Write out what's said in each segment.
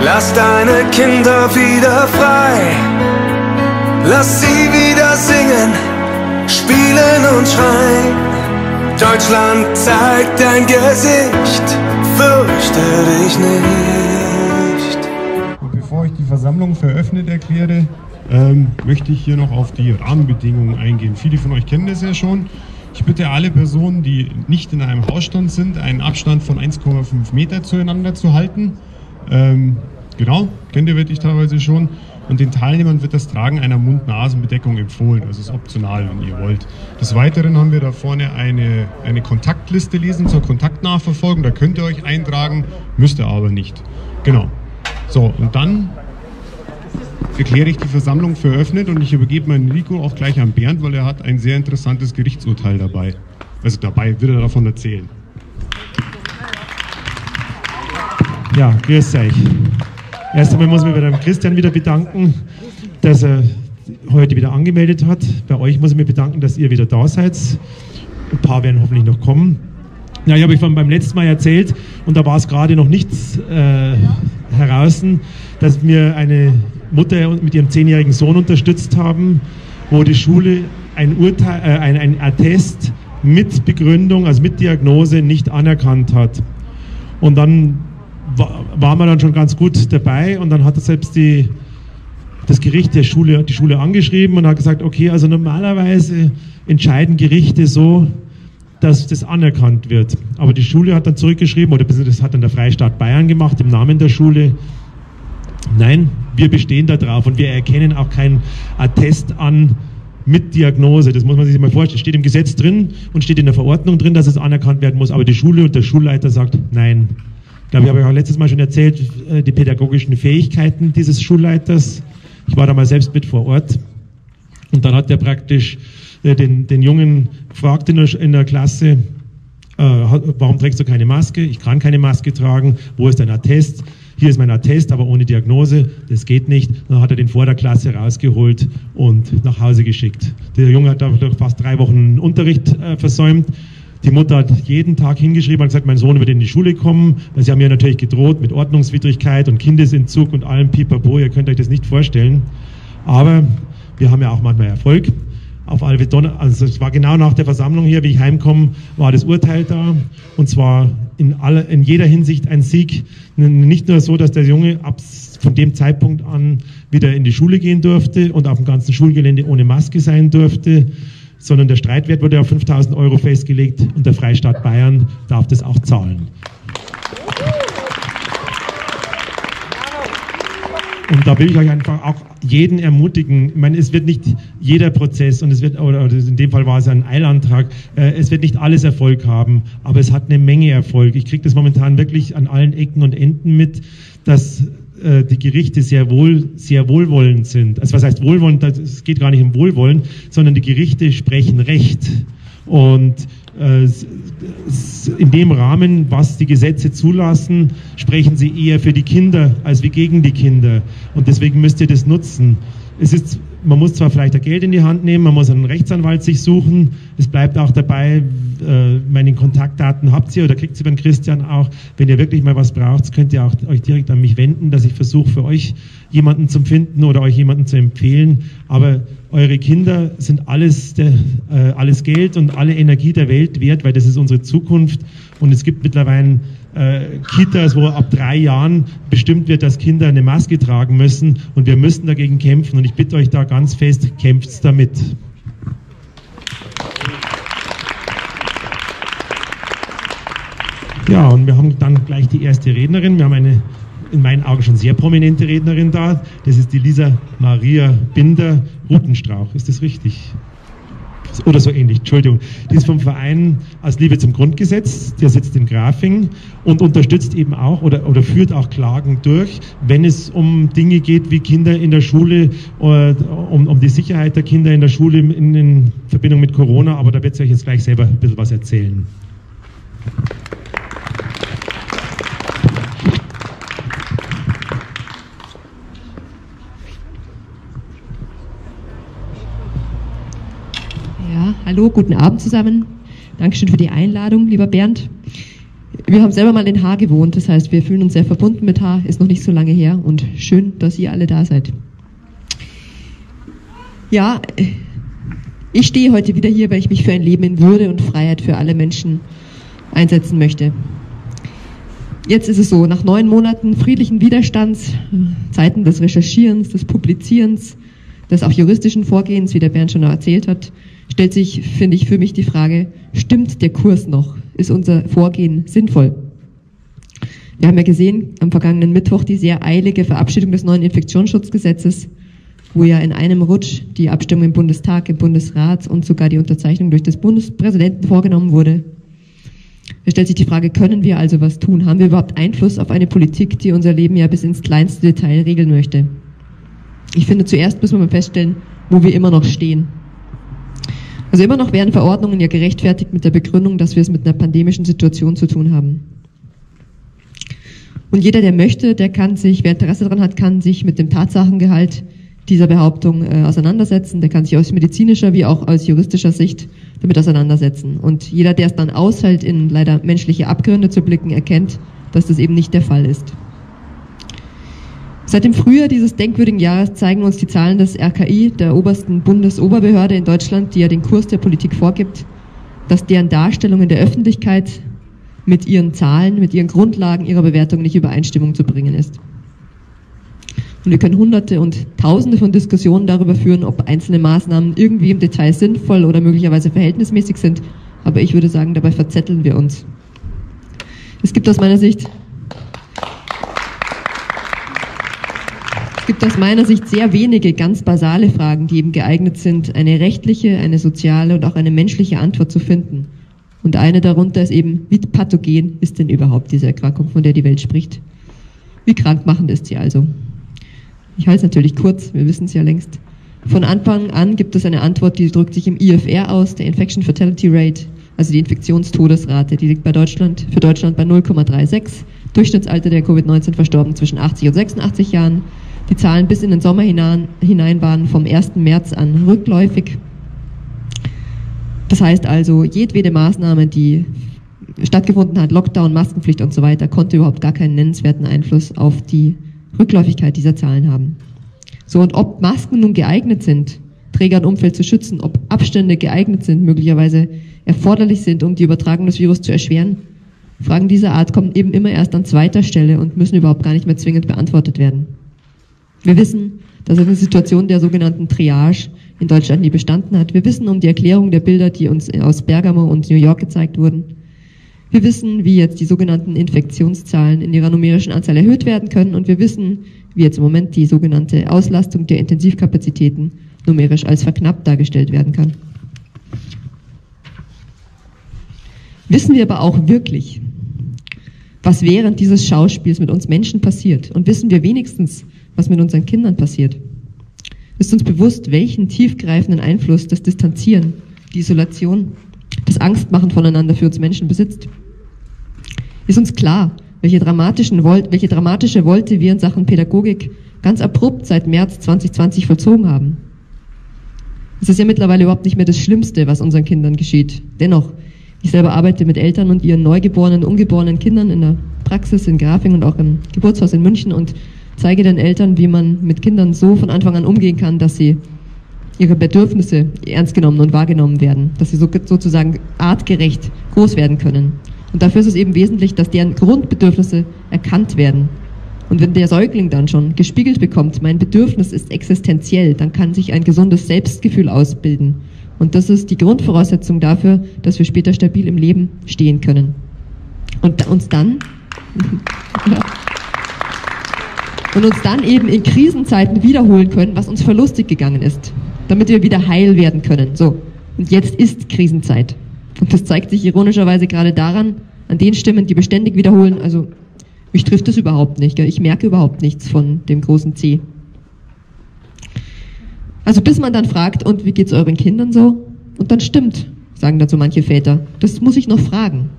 Lass deine Kinder wieder frei. Lass sie wieder singen, spielen und schreien. Deutschland zeigt dein Gesicht, fürchte dich nicht. Bevor ich die Versammlung für erkläre, ähm, möchte ich hier noch auf die Rahmenbedingungen eingehen. Viele von euch kennen das ja schon. Ich bitte alle Personen, die nicht in einem Hausstand sind, einen Abstand von 1,5 Meter zueinander zu halten. Ähm, genau, kennt ihr wirklich teilweise schon. Und den Teilnehmern wird das Tragen einer Mund-Nasen-Bedeckung empfohlen. Das ist optional, wenn ihr wollt. Des Weiteren haben wir da vorne eine, eine Kontaktliste lesen zur Kontaktnachverfolgung. Da könnt ihr euch eintragen, müsst ihr aber nicht. Genau. So, und dann erkläre ich die Versammlung für eröffnet und ich übergebe meinen Rico auch gleich an Bernd, weil er hat ein sehr interessantes Gerichtsurteil dabei. Also dabei wird er davon erzählen. Ja, grüß euch. Erst einmal muss ich mich bei dem Christian wieder bedanken, dass er heute wieder angemeldet hat. Bei euch muss ich mich bedanken, dass ihr wieder da seid. Ein paar werden hoffentlich noch kommen. Ja, ich habe euch beim letzten Mal erzählt und da war es gerade noch nichts äh, heraus, dass mir eine Mutter mit ihrem zehnjährigen Sohn unterstützt haben, wo die Schule ein, Urteil, äh, ein, ein Attest mit Begründung, also mit Diagnose nicht anerkannt hat. Und dann war man dann schon ganz gut dabei und dann hat selbst die, das Gericht der Schule, die Schule angeschrieben und hat gesagt, okay, also normalerweise entscheiden Gerichte so, dass das anerkannt wird. Aber die Schule hat dann zurückgeschrieben, oder das hat dann der Freistaat Bayern gemacht im Namen der Schule, Nein, wir bestehen darauf und wir erkennen auch kein Attest an mit Diagnose. Das muss man sich mal vorstellen. Steht im Gesetz drin und steht in der Verordnung drin, dass es anerkannt werden muss. Aber die Schule und der Schulleiter sagt nein. Ich glaube, ich habe euch auch letztes Mal schon erzählt, äh, die pädagogischen Fähigkeiten dieses Schulleiters. Ich war da mal selbst mit vor Ort. Und dann hat er praktisch äh, den, den Jungen gefragt in der, in der Klasse, äh, warum trägst du keine Maske? Ich kann keine Maske tragen. Wo ist dein Attest? hier ist mein Attest, aber ohne Diagnose, das geht nicht. Dann hat er den vor der Klasse rausgeholt und nach Hause geschickt. Der Junge hat dadurch fast drei Wochen Unterricht äh, versäumt. Die Mutter hat jeden Tag hingeschrieben und gesagt, mein Sohn wird in die Schule kommen. Sie haben mir natürlich gedroht mit Ordnungswidrigkeit und Kindesentzug und allem Pipapo. Ihr könnt euch das nicht vorstellen. Aber wir haben ja auch manchmal Erfolg auf Alvedon, also es war genau nach der Versammlung hier, wie ich heimkomme, war das Urteil da und zwar in, aller, in jeder Hinsicht ein Sieg. Nicht nur so, dass der Junge ab von dem Zeitpunkt an wieder in die Schule gehen durfte und auf dem ganzen Schulgelände ohne Maske sein durfte, sondern der Streitwert wurde auf 5000 Euro festgelegt und der Freistaat Bayern darf das auch zahlen. Und da will ich euch einfach auch jeden ermutigen. Ich meine, es wird nicht jeder Prozess und es wird, oder, in dem Fall war es ein Eilantrag, äh, es wird nicht alles Erfolg haben, aber es hat eine Menge Erfolg. Ich kriege das momentan wirklich an allen Ecken und Enden mit, dass äh, die Gerichte sehr wohl, sehr wohlwollend sind. Also was heißt wohlwollend? Es geht gar nicht um Wohlwollen, sondern die Gerichte sprechen Recht. Und äh, in dem Rahmen, was die Gesetze zulassen, sprechen sie eher für die Kinder als wie gegen die Kinder. Und deswegen müsst ihr das nutzen. Es ist man muss zwar vielleicht Geld in die Hand nehmen, man muss einen Rechtsanwalt sich suchen. Es bleibt auch dabei, äh, meine Kontaktdaten habt ihr oder kriegt sie beim Christian auch. Wenn ihr wirklich mal was braucht, könnt ihr auch euch direkt an mich wenden, dass ich versuche für euch jemanden zu finden oder euch jemanden zu empfehlen. Aber eure Kinder sind alles, der, äh, alles Geld und alle Energie der Welt wert, weil das ist unsere Zukunft. Und es gibt mittlerweile äh, Kitas, wo ab drei Jahren bestimmt wird, dass Kinder eine Maske tragen müssen und wir müssen dagegen kämpfen und ich bitte euch da ganz fest, kämpft damit. Ja, und wir haben dann gleich die erste Rednerin. Wir haben eine in meinen Augen schon sehr prominente Rednerin da. Das ist die Lisa Maria Binder-Rutenstrauch. Ist das richtig? Oder so ähnlich, Entschuldigung. Die ist vom Verein als Liebe zum Grundgesetz, der sitzt in Grafing und unterstützt eben auch oder, oder führt auch Klagen durch, wenn es um Dinge geht wie Kinder in der Schule, äh, um, um die Sicherheit der Kinder in der Schule in, in Verbindung mit Corona, aber da wird sie euch jetzt gleich selber ein bisschen was erzählen. Hallo, guten Abend zusammen. Dankeschön für die Einladung, lieber Bernd. Wir haben selber mal in Haar gewohnt, das heißt, wir fühlen uns sehr verbunden mit Haar, ist noch nicht so lange her und schön, dass ihr alle da seid. Ja, ich stehe heute wieder hier, weil ich mich für ein Leben in Würde und Freiheit für alle Menschen einsetzen möchte. Jetzt ist es so, nach neun Monaten friedlichen Widerstands, Zeiten des Recherchierens, des Publizierens, des auch juristischen Vorgehens, wie der Bernd schon erzählt hat, stellt sich, finde ich, für mich die Frage, stimmt der Kurs noch? Ist unser Vorgehen sinnvoll? Wir haben ja gesehen am vergangenen Mittwoch die sehr eilige Verabschiedung des neuen Infektionsschutzgesetzes, wo ja in einem Rutsch die Abstimmung im Bundestag, im Bundesrat und sogar die Unterzeichnung durch das Bundespräsidenten vorgenommen wurde. Da stellt sich die Frage, können wir also was tun? Haben wir überhaupt Einfluss auf eine Politik, die unser Leben ja bis ins kleinste Detail regeln möchte? Ich finde, zuerst müssen wir mal feststellen, wo wir immer noch stehen. Also immer noch werden Verordnungen ja gerechtfertigt mit der Begründung, dass wir es mit einer pandemischen Situation zu tun haben. Und jeder, der möchte, der kann sich, wer Interesse daran hat, kann sich mit dem Tatsachengehalt dieser Behauptung äh, auseinandersetzen. Der kann sich aus medizinischer wie auch aus juristischer Sicht damit auseinandersetzen. Und jeder, der es dann aushält, in leider menschliche Abgründe zu blicken, erkennt, dass das eben nicht der Fall ist. Seit dem Frühjahr dieses denkwürdigen Jahres zeigen uns die Zahlen des RKI, der obersten Bundesoberbehörde in Deutschland, die ja den Kurs der Politik vorgibt, dass deren Darstellung in der Öffentlichkeit mit ihren Zahlen, mit ihren Grundlagen ihrer Bewertung nicht Übereinstimmung zu bringen ist. Und wir können hunderte und tausende von Diskussionen darüber führen, ob einzelne Maßnahmen irgendwie im Detail sinnvoll oder möglicherweise verhältnismäßig sind. Aber ich würde sagen, dabei verzetteln wir uns. Es gibt aus meiner Sicht gibt aus meiner Sicht sehr wenige ganz basale Fragen, die eben geeignet sind, eine rechtliche, eine soziale und auch eine menschliche Antwort zu finden. Und eine darunter ist eben, wie pathogen ist denn überhaupt diese Erkrankung, von der die Welt spricht? Wie krankmachend ist sie also? Ich halte es natürlich kurz, wir wissen es ja längst. Von Anfang an gibt es eine Antwort, die drückt sich im IFR aus, der Infection Fatality Rate, also die Infektionstodesrate, die liegt bei Deutschland, für Deutschland bei 0,36. Durchschnittsalter der Covid-19 verstorben zwischen 80 und 86 Jahren. Die Zahlen bis in den Sommer hinein, waren vom 1. März an rückläufig. Das heißt also, jedwede Maßnahme, die stattgefunden hat, Lockdown, Maskenpflicht und so weiter, konnte überhaupt gar keinen nennenswerten Einfluss auf die Rückläufigkeit dieser Zahlen haben. So, und ob Masken nun geeignet sind, Träger und Umfeld zu schützen, ob Abstände geeignet sind, möglicherweise erforderlich sind, um die Übertragung des Virus zu erschweren, Fragen dieser Art kommen eben immer erst an zweiter Stelle und müssen überhaupt gar nicht mehr zwingend beantwortet werden. Wir wissen, dass eine Situation der sogenannten Triage in Deutschland nie bestanden hat. Wir wissen um die Erklärung der Bilder, die uns aus Bergamo und New York gezeigt wurden. Wir wissen, wie jetzt die sogenannten Infektionszahlen in ihrer numerischen Anzahl erhöht werden können und wir wissen, wie jetzt im Moment die sogenannte Auslastung der Intensivkapazitäten numerisch als verknappt dargestellt werden kann. Wissen wir aber auch wirklich, was während dieses Schauspiels mit uns Menschen passiert? Und wissen wir wenigstens, was mit unseren Kindern passiert. Ist uns bewusst, welchen tiefgreifenden Einfluss das Distanzieren, die Isolation, das Angstmachen voneinander für uns Menschen besitzt? Ist uns klar, welche, dramatischen, welche dramatische Wolte wir in Sachen Pädagogik ganz abrupt seit März 2020 vollzogen haben? Es ist ja mittlerweile überhaupt nicht mehr das Schlimmste, was unseren Kindern geschieht. Dennoch, ich selber arbeite mit Eltern und ihren neugeborenen, ungeborenen Kindern in der Praxis in Grafing und auch im Geburtshaus in München und zeige den Eltern, wie man mit Kindern so von Anfang an umgehen kann, dass sie ihre Bedürfnisse ernst genommen und wahrgenommen werden, dass sie so, sozusagen artgerecht groß werden können. Und dafür ist es eben wesentlich, dass deren Grundbedürfnisse erkannt werden. Und wenn der Säugling dann schon gespiegelt bekommt, mein Bedürfnis ist existenziell, dann kann sich ein gesundes Selbstgefühl ausbilden. Und das ist die Grundvoraussetzung dafür, dass wir später stabil im Leben stehen können. Und uns dann, ja, und uns dann eben in Krisenzeiten wiederholen können, was uns verlustig gegangen ist, damit wir wieder heil werden können. So, und jetzt ist Krisenzeit. Und das zeigt sich ironischerweise gerade daran, an den Stimmen, die beständig wiederholen, also mich trifft das überhaupt nicht. Ich merke überhaupt nichts von dem großen C. Also bis man dann fragt, und wie geht's euren Kindern so? Und dann stimmt, sagen dazu manche Väter. Das muss ich noch fragen.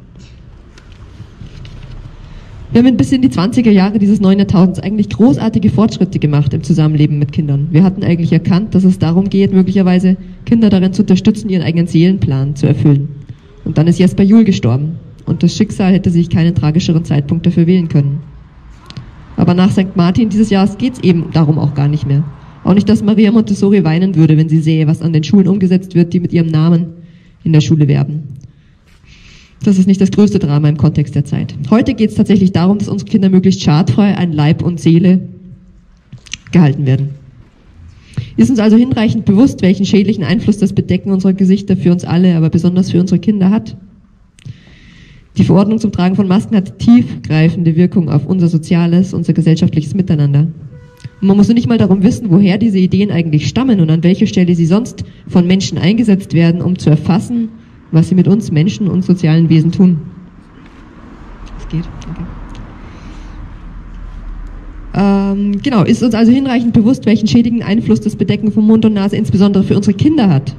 Wir haben bis in die 20er Jahre dieses neuen Jahrtausends eigentlich großartige Fortschritte gemacht im Zusammenleben mit Kindern. Wir hatten eigentlich erkannt, dass es darum geht, möglicherweise Kinder darin zu unterstützen, ihren eigenen Seelenplan zu erfüllen. Und dann ist Jesper Juhl gestorben. und das Schicksal hätte sich keinen tragischeren Zeitpunkt dafür wählen können. Aber nach St. Martin dieses Jahres geht es eben darum auch gar nicht mehr. Auch nicht, dass Maria Montessori weinen würde, wenn sie sähe, was an den Schulen umgesetzt wird, die mit ihrem Namen in der Schule werben. Das ist nicht das größte Drama im Kontext der Zeit. Heute geht es tatsächlich darum, dass unsere Kinder möglichst schadfrei an Leib und Seele gehalten werden. Ist uns also hinreichend bewusst, welchen schädlichen Einfluss das Bedecken unserer Gesichter für uns alle, aber besonders für unsere Kinder hat? Die Verordnung zum Tragen von Masken hat tiefgreifende Wirkung auf unser soziales, unser gesellschaftliches Miteinander. Und man muss nicht mal darum wissen, woher diese Ideen eigentlich stammen und an welcher Stelle sie sonst von Menschen eingesetzt werden, um zu erfassen, was sie mit uns Menschen und sozialen Wesen tun. Das geht, danke. Ähm, genau, ist uns also hinreichend bewusst, welchen schädigen Einfluss das Bedecken von Mund und Nase insbesondere für unsere Kinder hat.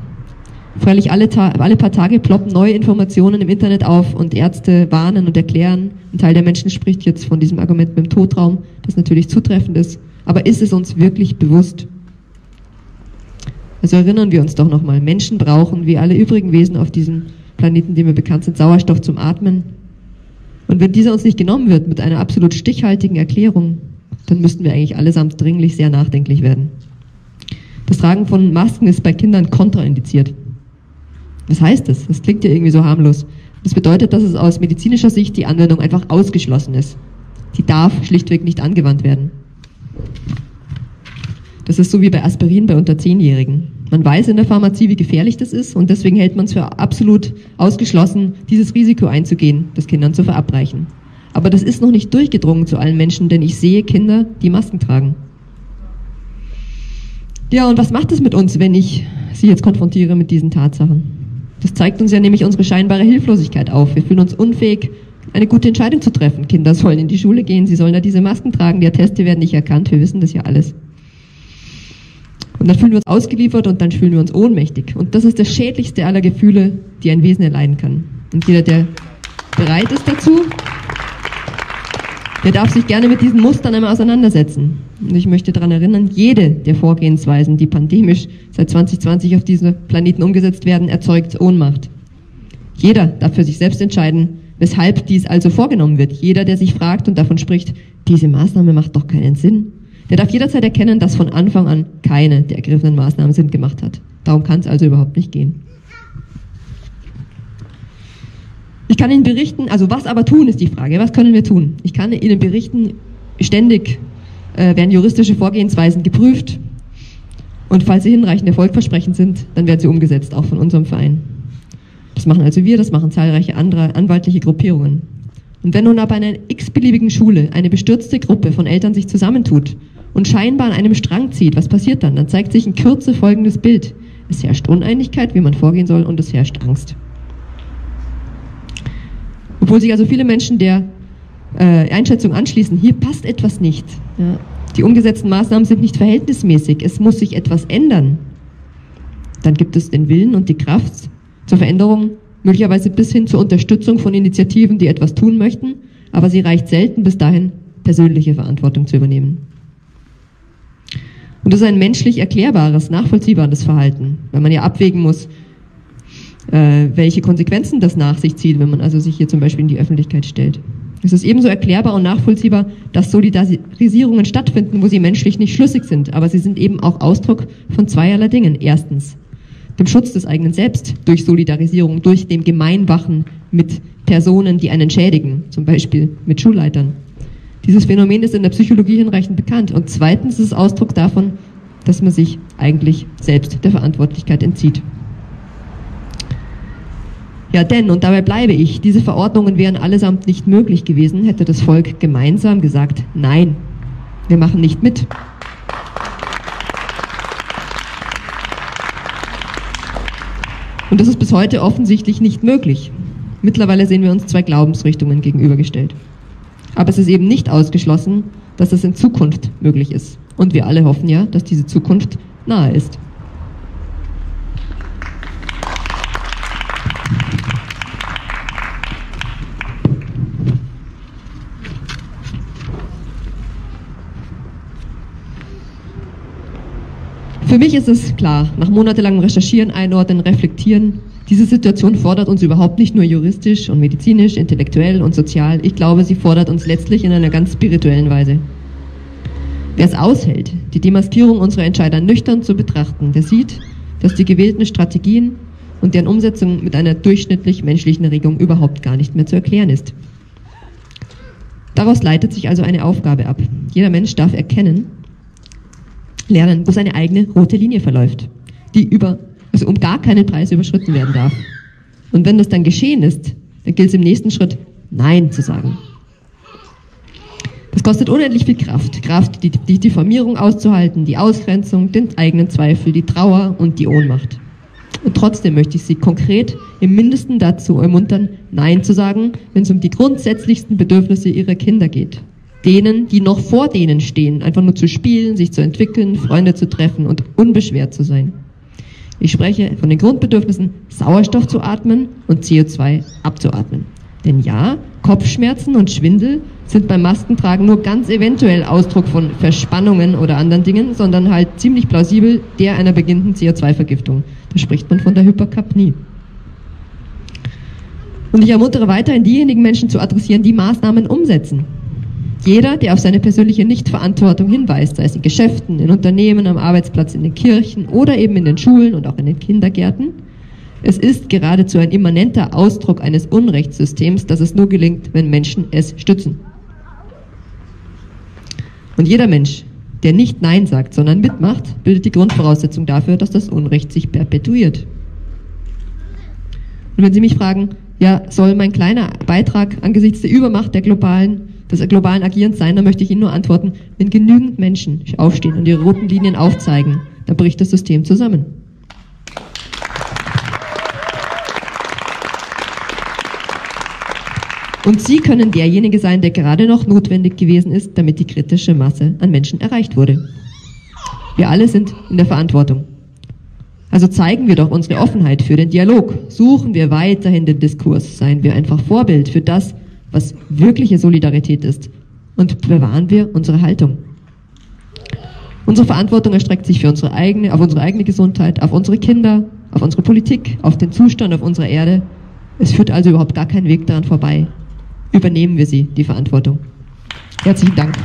Freilich alle, alle paar Tage ploppen neue Informationen im Internet auf und Ärzte warnen und erklären. Ein Teil der Menschen spricht jetzt von diesem Argument mit dem Totraum, das natürlich zutreffend ist. Aber ist es uns wirklich bewusst? Also erinnern wir uns doch nochmal, Menschen brauchen, wie alle übrigen Wesen auf diesem Planeten, dem wir bekannt sind, Sauerstoff zum Atmen. Und wenn dieser uns nicht genommen wird mit einer absolut stichhaltigen Erklärung, dann müssten wir eigentlich allesamt dringlich sehr nachdenklich werden. Das Tragen von Masken ist bei Kindern kontraindiziert. Was heißt das? Das klingt ja irgendwie so harmlos. Das bedeutet, dass es aus medizinischer Sicht die Anwendung einfach ausgeschlossen ist. Die darf schlichtweg nicht angewandt werden. Das ist so wie bei Aspirin bei unter Zehnjährigen. Man weiß in der Pharmazie, wie gefährlich das ist und deswegen hält man es für absolut ausgeschlossen, dieses Risiko einzugehen, das Kindern zu verabreichen. Aber das ist noch nicht durchgedrungen zu allen Menschen, denn ich sehe Kinder, die Masken tragen. Ja, und was macht es mit uns, wenn ich sie jetzt konfrontiere mit diesen Tatsachen? Das zeigt uns ja nämlich unsere scheinbare Hilflosigkeit auf. Wir fühlen uns unfähig, eine gute Entscheidung zu treffen. Kinder sollen in die Schule gehen, sie sollen da diese Masken tragen, die Atteste werden nicht erkannt, wir wissen das ja alles. Und dann fühlen wir uns ausgeliefert und dann fühlen wir uns ohnmächtig. Und das ist das schädlichste aller Gefühle, die ein Wesen erleiden kann. Und jeder, der bereit ist dazu, der darf sich gerne mit diesen Mustern einmal auseinandersetzen. Und ich möchte daran erinnern, jede der Vorgehensweisen, die pandemisch seit 2020 auf diesem Planeten umgesetzt werden, erzeugt Ohnmacht. Jeder darf für sich selbst entscheiden, weshalb dies also vorgenommen wird. Jeder, der sich fragt und davon spricht, diese Maßnahme macht doch keinen Sinn, der darf jederzeit erkennen, dass von Anfang an keine der ergriffenen Maßnahmen Sinn gemacht hat. Darum kann es also überhaupt nicht gehen. Ich kann Ihnen berichten, also was aber tun, ist die Frage. Was können wir tun? Ich kann Ihnen berichten, ständig äh, werden juristische Vorgehensweisen geprüft und falls sie hinreichend erfolgversprechend sind, dann werden sie umgesetzt, auch von unserem Verein. Das machen also wir, das machen zahlreiche andere anwaltliche Gruppierungen. Und wenn nun aber in einer x-beliebigen Schule eine bestürzte Gruppe von Eltern sich zusammentut und scheinbar an einem Strang zieht, was passiert dann? Dann zeigt sich in Kürze folgendes Bild. Es herrscht Uneinigkeit, wie man vorgehen soll, und es herrscht Angst. Obwohl sich also viele Menschen der äh, Einschätzung anschließen, hier passt etwas nicht. Ja. Die umgesetzten Maßnahmen sind nicht verhältnismäßig, es muss sich etwas ändern. Dann gibt es den Willen und die Kraft zur Veränderung, möglicherweise bis hin zur Unterstützung von Initiativen, die etwas tun möchten, aber sie reicht selten bis dahin, persönliche Verantwortung zu übernehmen. Und das ist ein menschlich erklärbares, nachvollziehbares Verhalten, weil man ja abwägen muss, äh, welche Konsequenzen das nach sich zieht, wenn man also sich hier zum Beispiel in die Öffentlichkeit stellt. Es ist ebenso erklärbar und nachvollziehbar, dass Solidarisierungen stattfinden, wo sie menschlich nicht schlüssig sind, aber sie sind eben auch Ausdruck von zweierlei Dingen. Erstens, dem Schutz des eigenen Selbst durch Solidarisierung, durch dem Gemeinwachen mit Personen, die einen schädigen, zum Beispiel mit Schulleitern. Dieses Phänomen ist in der Psychologie hinreichend bekannt. Und zweitens ist es Ausdruck davon, dass man sich eigentlich selbst der Verantwortlichkeit entzieht. Ja, denn, und dabei bleibe ich, diese Verordnungen wären allesamt nicht möglich gewesen, hätte das Volk gemeinsam gesagt, nein, wir machen nicht mit. Und das ist bis heute offensichtlich nicht möglich. Mittlerweile sehen wir uns zwei Glaubensrichtungen gegenübergestellt. Aber es ist eben nicht ausgeschlossen, dass das in Zukunft möglich ist. Und wir alle hoffen ja, dass diese Zukunft nahe ist. Für mich ist es klar, nach monatelangem Recherchieren, Einordnen, Reflektieren, Diese Situation fordert uns überhaupt nicht nur juristisch und medizinisch, intellektuell und sozial. Ich glaube, sie fordert uns letztlich in einer ganz spirituellen Weise. Wer es aushält, die Demaskierung unserer Entscheider nüchtern zu betrachten, der sieht, dass die gewählten Strategien und deren Umsetzung mit einer durchschnittlich menschlichen Regung überhaupt gar nicht mehr zu erklären ist. Daraus leitet sich also eine Aufgabe ab. Jeder Mensch darf erkennen, lernen, wo seine eigene rote Linie verläuft, die über, also um gar keinen Preis überschritten werden darf. Und wenn das dann geschehen ist, dann gilt es im nächsten Schritt, Nein zu sagen. Das kostet unendlich viel Kraft. Kraft, die, die Diffamierung auszuhalten, die Ausgrenzung, den eigenen Zweifel, die Trauer und die Ohnmacht. Und trotzdem möchte ich Sie konkret im Mindesten dazu ermuntern, Nein zu sagen, wenn es um die grundsätzlichsten Bedürfnisse Ihrer Kinder geht. Denen, die noch vor denen stehen, einfach nur zu spielen, sich zu entwickeln, Freunde zu treffen und unbeschwert zu sein. Ich spreche von den Grundbedürfnissen, Sauerstoff zu atmen und CO2 abzuatmen. Denn ja, Kopfschmerzen und Schwindel sind beim Maskentragen nur ganz eventuell Ausdruck von Verspannungen oder anderen Dingen, sondern halt ziemlich plausibel der einer beginnenden CO2-Vergiftung. Da spricht man von der Hyperkapnie. Und ich ermuntere weiterhin diejenigen Menschen zu adressieren, die Maßnahmen umsetzen. Jeder, der auf seine persönliche Nichtverantwortung hinweist, sei es in Geschäften, in Unternehmen, am Arbeitsplatz, in den Kirchen oder eben in den Schulen und auch in den Kindergärten, es ist geradezu ein immanenter Ausdruck eines Unrechtssystems, dass es nur gelingt, wenn Menschen es stützen. Und jeder Mensch, der nicht Nein sagt, sondern mitmacht, bildet die Grundvoraussetzung dafür, dass das Unrecht sich perpetuiert. Und wenn Sie mich fragen, ja, soll mein kleiner Beitrag angesichts der Übermacht der globalen, des globalen Agierens sein, dann möchte ich Ihnen nur antworten, wenn genügend Menschen aufstehen und ihre roten Linien aufzeigen, dann bricht das System zusammen. Und Sie können derjenige sein, der gerade noch notwendig gewesen ist, damit die kritische Masse an Menschen erreicht wurde. Wir alle sind in der Verantwortung. Also zeigen wir doch unsere Offenheit für den Dialog. Suchen wir weiterhin den Diskurs. Seien wir einfach Vorbild für das, was wirkliche Solidarität ist. Und bewahren wir unsere Haltung. Unsere Verantwortung erstreckt sich für unsere eigene, auf unsere eigene Gesundheit, auf unsere Kinder, auf unsere Politik, auf den Zustand auf unserer Erde. Es führt also überhaupt gar kein Weg daran vorbei, übernehmen wir sie, die Verantwortung. Herzlichen Dank.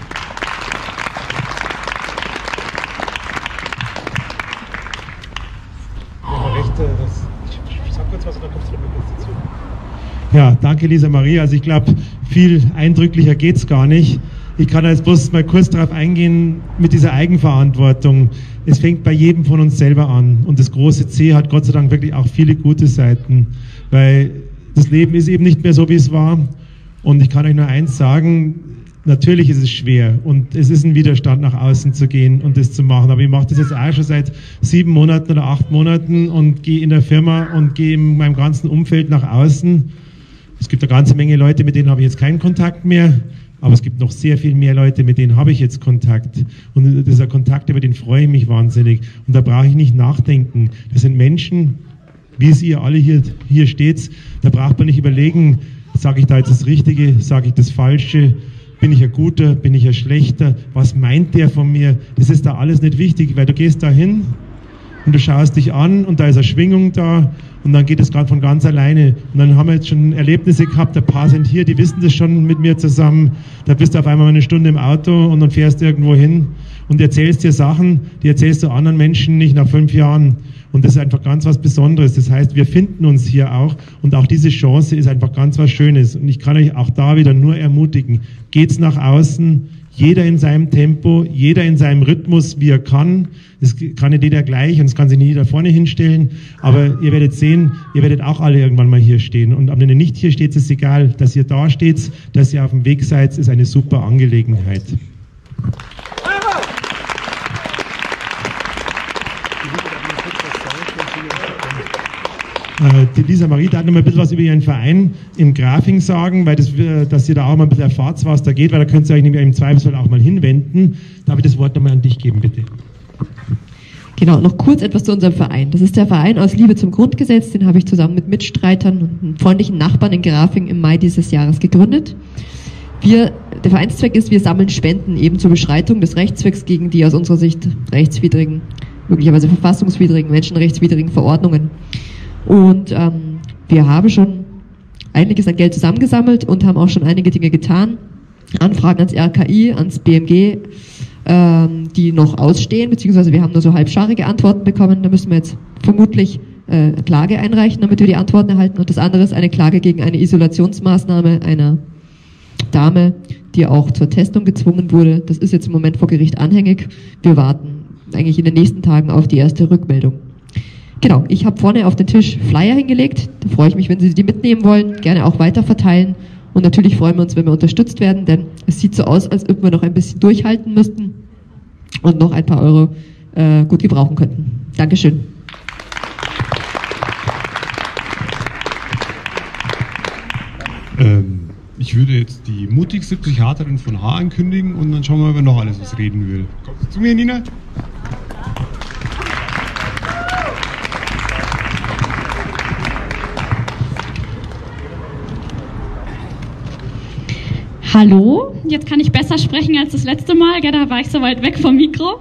Ja, danke Lisa Maria. Also ich glaube, viel eindrücklicher geht es gar nicht. Ich kann jetzt bloß mal kurz darauf eingehen mit dieser Eigenverantwortung. Es fängt bei jedem von uns selber an. Und das große C hat Gott sei Dank wirklich auch viele gute Seiten. Weil das Leben ist eben nicht mehr so, wie es war. Und ich kann euch nur eins sagen, natürlich ist es schwer und es ist ein Widerstand, nach außen zu gehen und das zu machen. Aber ich mache das jetzt auch schon seit sieben Monaten oder acht Monaten und gehe in der Firma und gehe in meinem ganzen Umfeld nach außen. Es gibt eine ganze Menge Leute, mit denen habe ich jetzt keinen Kontakt mehr. Aber es gibt noch sehr viel mehr Leute, mit denen habe ich jetzt Kontakt. Und dieser Kontakt, über den freue ich mich wahnsinnig. Und da brauche ich nicht nachdenken. Das sind Menschen, wie es ihr alle hier, hier steht. Da braucht man nicht überlegen, Sage ich da jetzt das Richtige? Sage ich das Falsche? Bin ich ein guter? Bin ich ein schlechter? Was meint der von mir? Das ist da alles nicht wichtig, weil du gehst da hin und du schaust dich an und da ist eine Schwingung da und dann geht es gerade von ganz alleine. Und dann haben wir jetzt schon Erlebnisse gehabt, ein paar sind hier, die wissen das schon mit mir zusammen. Da bist du auf einmal eine Stunde im Auto und dann fährst du irgendwo hin und erzählst dir Sachen, die erzählst du anderen Menschen nicht nach fünf Jahren. Und das ist einfach ganz was Besonderes. Das heißt, wir finden uns hier auch und auch diese Chance ist einfach ganz was Schönes. Und ich kann euch auch da wieder nur ermutigen, geht's nach außen, jeder in seinem Tempo, jeder in seinem Rhythmus, wie er kann. Das kann nicht jeder gleich und es kann sich nicht jeder vorne hinstellen. Aber ihr werdet sehen, ihr werdet auch alle irgendwann mal hier stehen. Und wenn ihr nicht hier steht, ist es egal. Dass ihr da steht, dass ihr auf dem Weg seid, ist eine super Angelegenheit. Die Lisa Marie darf noch mal ein bisschen was über ihren Verein in Grafing sagen, weil das, äh, dass ihr da auch mal ein bisschen erfahrt, was da geht, weil da könnt ihr euch nämlich im Zweifelsfall auch mal hinwenden. Darf ich das Wort nochmal an dich geben, bitte? Genau, noch kurz etwas zu unserem Verein. Das ist der Verein aus Liebe zum Grundgesetz, den habe ich zusammen mit Mitstreitern und freundlichen Nachbarn in Grafing im Mai dieses Jahres gegründet. Wir, der Vereinszweck ist, wir sammeln Spenden eben zur Beschreitung des Rechtszwecks gegen die aus unserer Sicht rechtswidrigen, möglicherweise verfassungswidrigen, menschenrechtswidrigen Verordnungen. Und ähm, wir haben schon einiges an Geld zusammengesammelt und haben auch schon einige Dinge getan. Anfragen ans RKI, ans BMG, ähm, die noch ausstehen, beziehungsweise wir haben nur so halbscharige Antworten bekommen. Da müssen wir jetzt vermutlich äh, Klage einreichen, damit wir die Antworten erhalten. Und das andere ist eine Klage gegen eine Isolationsmaßnahme einer Dame, die auch zur Testung gezwungen wurde. Das ist jetzt im Moment vor Gericht anhängig. Wir warten eigentlich in den nächsten Tagen auf die erste Rückmeldung. Genau, ich habe vorne auf den Tisch Flyer hingelegt. Da freue ich mich, wenn Sie die mitnehmen wollen, gerne auch weiterverteilen. Und natürlich freuen wir uns, wenn wir unterstützt werden, denn es sieht so aus, als ob wir noch ein bisschen durchhalten müssten und noch ein paar Euro äh, gut gebrauchen könnten. Dankeschön. Ähm, ich würde jetzt die mutigste Psychiaterin von H ankündigen und dann schauen wir mal, wer noch alles was reden will. Kommst du zu mir, Nina? Hallo, jetzt kann ich besser sprechen als das letzte Mal, gell, da war ich so weit weg vom Mikro.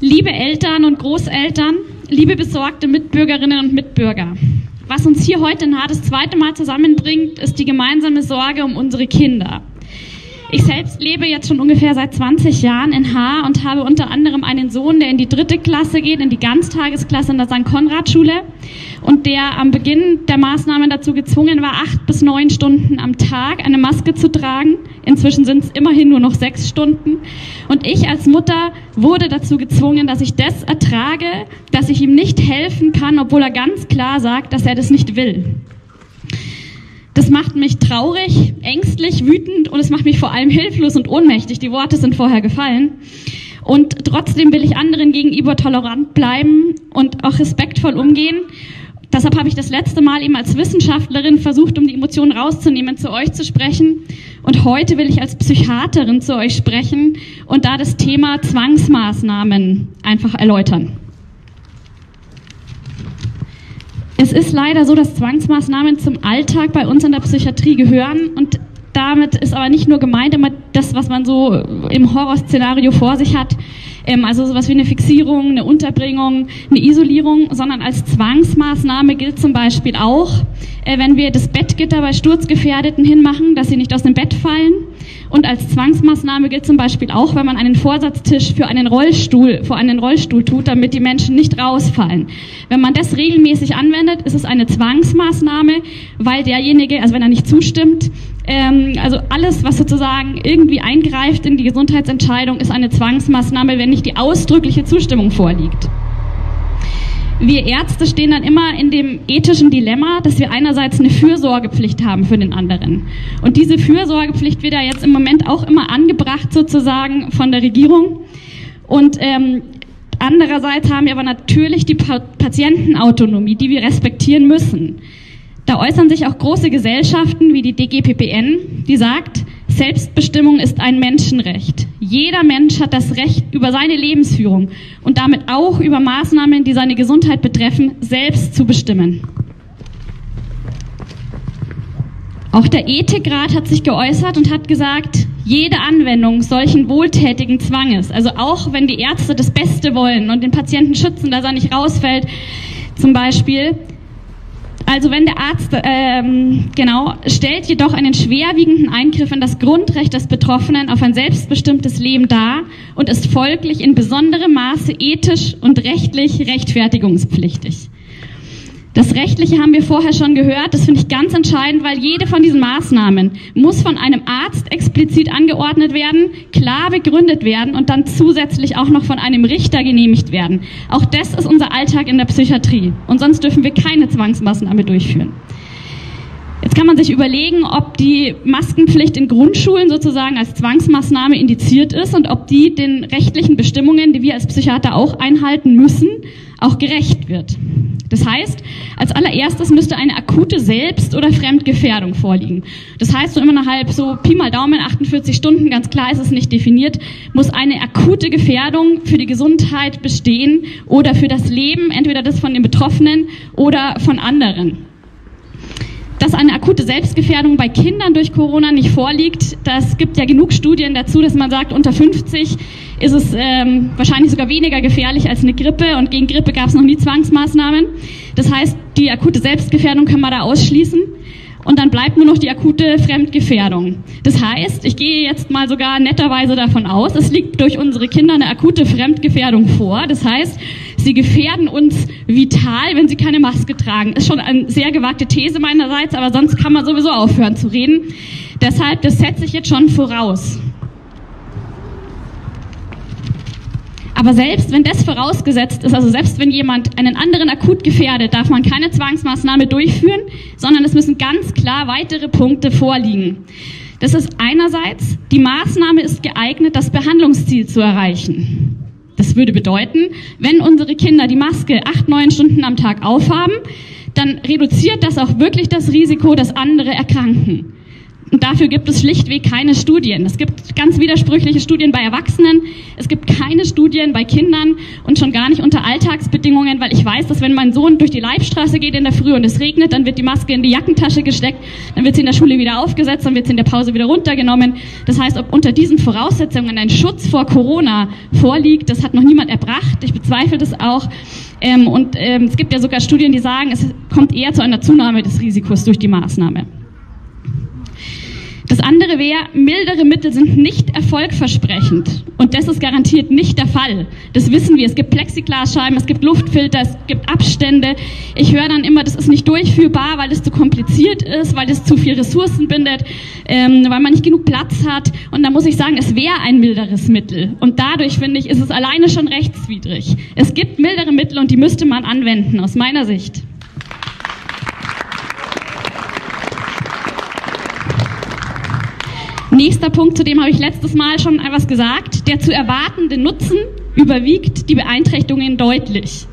Liebe Eltern und Großeltern, liebe besorgte Mitbürgerinnen und Mitbürger. Was uns hier heute nah das zweite Mal zusammenbringt, ist die gemeinsame Sorge um unsere Kinder. Ich selbst lebe jetzt schon ungefähr seit 20 Jahren in Haar und habe unter anderem einen Sohn, der in die dritte Klasse geht, in die Ganztagesklasse in der St. Konrad Schule und der am Beginn der Maßnahmen dazu gezwungen war, acht bis neun Stunden am Tag eine Maske zu tragen. Inzwischen sind es immerhin nur noch sechs Stunden. Und ich als Mutter wurde dazu gezwungen, dass ich das ertrage, dass ich ihm nicht helfen kann, obwohl er ganz klar sagt, dass er das nicht will. Das macht mich traurig, ängstlich, wütend und es macht mich vor allem hilflos und ohnmächtig. Die Worte sind vorher gefallen. Und trotzdem will ich anderen gegenüber tolerant bleiben und auch respektvoll umgehen. Deshalb habe ich das letzte Mal eben als Wissenschaftlerin versucht, um die Emotionen rauszunehmen, zu euch zu sprechen. Und heute will ich als Psychiaterin zu euch sprechen und da das Thema Zwangsmaßnahmen einfach erläutern. Es ist leider so, dass Zwangsmaßnahmen zum Alltag bei uns in der Psychiatrie gehören und damit ist aber nicht nur gemeint immer das, was man so im Horrorszenario vor sich hat, ähm, also sowas wie eine Fixierung, eine Unterbringung, eine Isolierung, sondern als Zwangsmaßnahme gilt zum Beispiel auch, äh, wenn wir das Bettgitter bei Sturzgefährdeten hinmachen, dass sie nicht aus dem Bett fallen und als Zwangsmaßnahme gilt zum Beispiel auch, wenn man einen Vorsatztisch für einen Rollstuhl, vor einen Rollstuhl tut, damit die Menschen nicht rausfallen. Wenn man das regelmäßig anwendet, ist es eine Zwangsmaßnahme, weil derjenige, also wenn er nicht zustimmt, ähm, also alles, was sozusagen irgendwie eingreift in die Gesundheitsentscheidung, ist eine Zwangsmaßnahme, wenn nicht die ausdrückliche Zustimmung vorliegt wir Ärzte stehen dann immer in dem ethischen Dilemma, dass wir einerseits eine Fürsorgepflicht haben für den anderen. Und diese Fürsorgepflicht wird ja jetzt im Moment auch immer angebracht sozusagen von der Regierung. Und ähm, andererseits haben wir aber natürlich die pa Patientenautonomie, die wir respektieren müssen. Da äußern sich auch große Gesellschaften wie die DGPPN, die sagt, Selbstbestimmung ist ein Menschenrecht. Jeder Mensch hat das Recht, über seine Lebensführung und damit auch über Maßnahmen, die seine Gesundheit betreffen, selbst zu bestimmen. Auch der Ethikrat hat sich geäußert und hat gesagt, jede Anwendung solchen wohltätigen Zwanges, also auch wenn die Ärzte das Beste wollen und den Patienten schützen, dass er nicht rausfällt, zum Beispiel, also wenn der Arzt, ähm, genau, stellt jedoch einen schwerwiegenden Eingriff in das Grundrecht des Betroffenen auf ein selbstbestimmtes Leben dar und ist folglich in besonderem Maße ethisch und rechtlich rechtfertigungspflichtig. Das Rechtliche haben wir vorher schon gehört. Das finde ich ganz entscheidend, weil jede von diesen Maßnahmen muss von einem Arzt explizit angeordnet werden, klar begründet werden und dann zusätzlich auch noch von einem Richter genehmigt werden. Auch das ist unser Alltag in der Psychiatrie. Und sonst dürfen wir keine Zwangsmaßnahme durchführen. Jetzt kann man sich überlegen, ob die Maskenpflicht in Grundschulen sozusagen als Zwangsmaßnahme indiziert ist und ob die den rechtlichen Bestimmungen, die wir als Psychiater auch einhalten müssen, auch gerecht wird. Das heißt, als allererstes müsste eine akute Selbst- oder Fremdgefährdung vorliegen. Das heißt, so immer innerhalb so Pi mal Daumen 48 Stunden, ganz klar ist es nicht definiert, muss eine akute Gefährdung für die Gesundheit bestehen oder für das Leben, entweder das von den Betroffenen oder von anderen dass eine akute Selbstgefährdung bei Kindern durch Corona nicht vorliegt. Das gibt ja genug Studien dazu, dass man sagt, unter 50 ist es ähm, wahrscheinlich sogar weniger gefährlich als eine Grippe und gegen Grippe gab es noch nie Zwangsmaßnahmen. Das heißt, die akute Selbstgefährdung können wir da ausschließen. Und dann bleibt nur noch die akute Fremdgefährdung. Das heißt, ich gehe jetzt mal sogar netterweise davon aus, es liegt durch unsere Kinder eine akute Fremdgefährdung vor. Das heißt, sie gefährden uns vital, wenn sie keine Maske tragen. Ist schon eine sehr gewagte These meinerseits, aber sonst kann man sowieso aufhören zu reden. Deshalb, das setze ich jetzt schon voraus. Aber selbst wenn das vorausgesetzt ist, also selbst wenn jemand einen anderen akut gefährdet, darf man keine Zwangsmaßnahme durchführen, sondern es müssen ganz klar weitere Punkte vorliegen. Das ist einerseits, die Maßnahme ist geeignet, das Behandlungsziel zu erreichen. Das würde bedeuten, wenn unsere Kinder die Maske acht, neun Stunden am Tag aufhaben, dann reduziert das auch wirklich das Risiko, dass andere erkranken. Und dafür gibt es schlichtweg keine Studien. Es gibt ganz widersprüchliche Studien bei Erwachsenen. Es gibt keine Studien bei Kindern und schon gar nicht unter Alltagsbedingungen, weil ich weiß, dass wenn mein Sohn durch die Leibstraße geht in der Früh und es regnet, dann wird die Maske in die Jackentasche gesteckt, dann wird sie in der Schule wieder aufgesetzt, dann wird sie in der Pause wieder runtergenommen. Das heißt, ob unter diesen Voraussetzungen ein Schutz vor Corona vorliegt, das hat noch niemand erbracht. Ich bezweifle das auch. Ähm, und ähm, es gibt ja sogar Studien, die sagen, es kommt eher zu einer Zunahme des Risikos durch die Maßnahme. Das andere wäre, mildere Mittel sind nicht erfolgversprechend. Und das ist garantiert nicht der Fall. Das wissen wir. Es gibt Plexiglasscheiben, es gibt Luftfilter, es gibt Abstände. Ich höre dann immer, das ist nicht durchführbar, weil es zu kompliziert ist, weil es zu viel Ressourcen bindet, ähm, weil man nicht genug Platz hat. Und da muss ich sagen, es wäre ein milderes Mittel. Und dadurch, finde ich, ist es alleine schon rechtswidrig. Es gibt mildere Mittel und die müsste man anwenden, aus meiner Sicht. Nächster Punkt, zu dem habe ich letztes Mal schon etwas gesagt. Der zu erwartende Nutzen überwiegt die Beeinträchtigungen deutlich.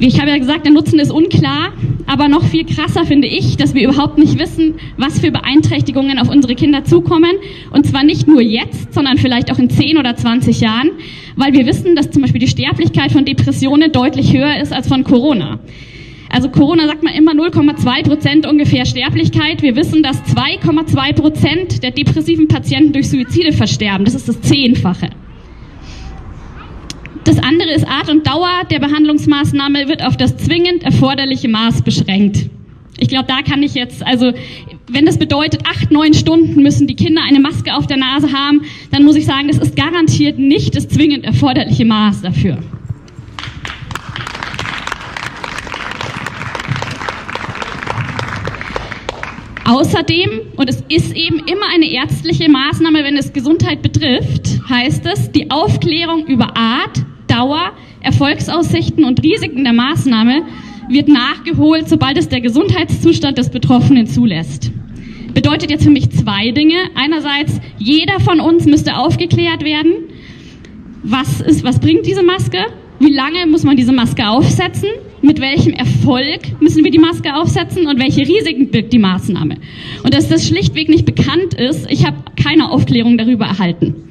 Ich habe ja gesagt, der Nutzen ist unklar, aber noch viel krasser finde ich, dass wir überhaupt nicht wissen, was für Beeinträchtigungen auf unsere Kinder zukommen. Und zwar nicht nur jetzt, sondern vielleicht auch in 10 oder 20 Jahren, weil wir wissen, dass zum Beispiel die Sterblichkeit von Depressionen deutlich höher ist als von Corona. Also Corona sagt man immer 0,2 Prozent ungefähr Sterblichkeit. Wir wissen, dass 2,2 Prozent der depressiven Patienten durch Suizide versterben. Das ist das Zehnfache. Das andere ist Art und Dauer der Behandlungsmaßnahme wird auf das zwingend erforderliche Maß beschränkt. Ich glaube, da kann ich jetzt, also wenn das bedeutet, acht, neun Stunden müssen die Kinder eine Maske auf der Nase haben, dann muss ich sagen, das ist garantiert nicht das zwingend erforderliche Maß dafür. Außerdem, und es ist eben immer eine ärztliche Maßnahme, wenn es Gesundheit betrifft, heißt es, die Aufklärung über Art, Dauer, Erfolgsaussichten und Risiken der Maßnahme wird nachgeholt, sobald es der Gesundheitszustand des Betroffenen zulässt. Bedeutet jetzt für mich zwei Dinge. Einerseits, jeder von uns müsste aufgeklärt werden. Was ist, was bringt diese Maske? Wie lange muss man diese Maske aufsetzen? Mit welchem Erfolg müssen wir die Maske aufsetzen und welche Risiken birgt die Maßnahme. Und dass das schlichtweg nicht bekannt ist, ich habe keine Aufklärung darüber erhalten.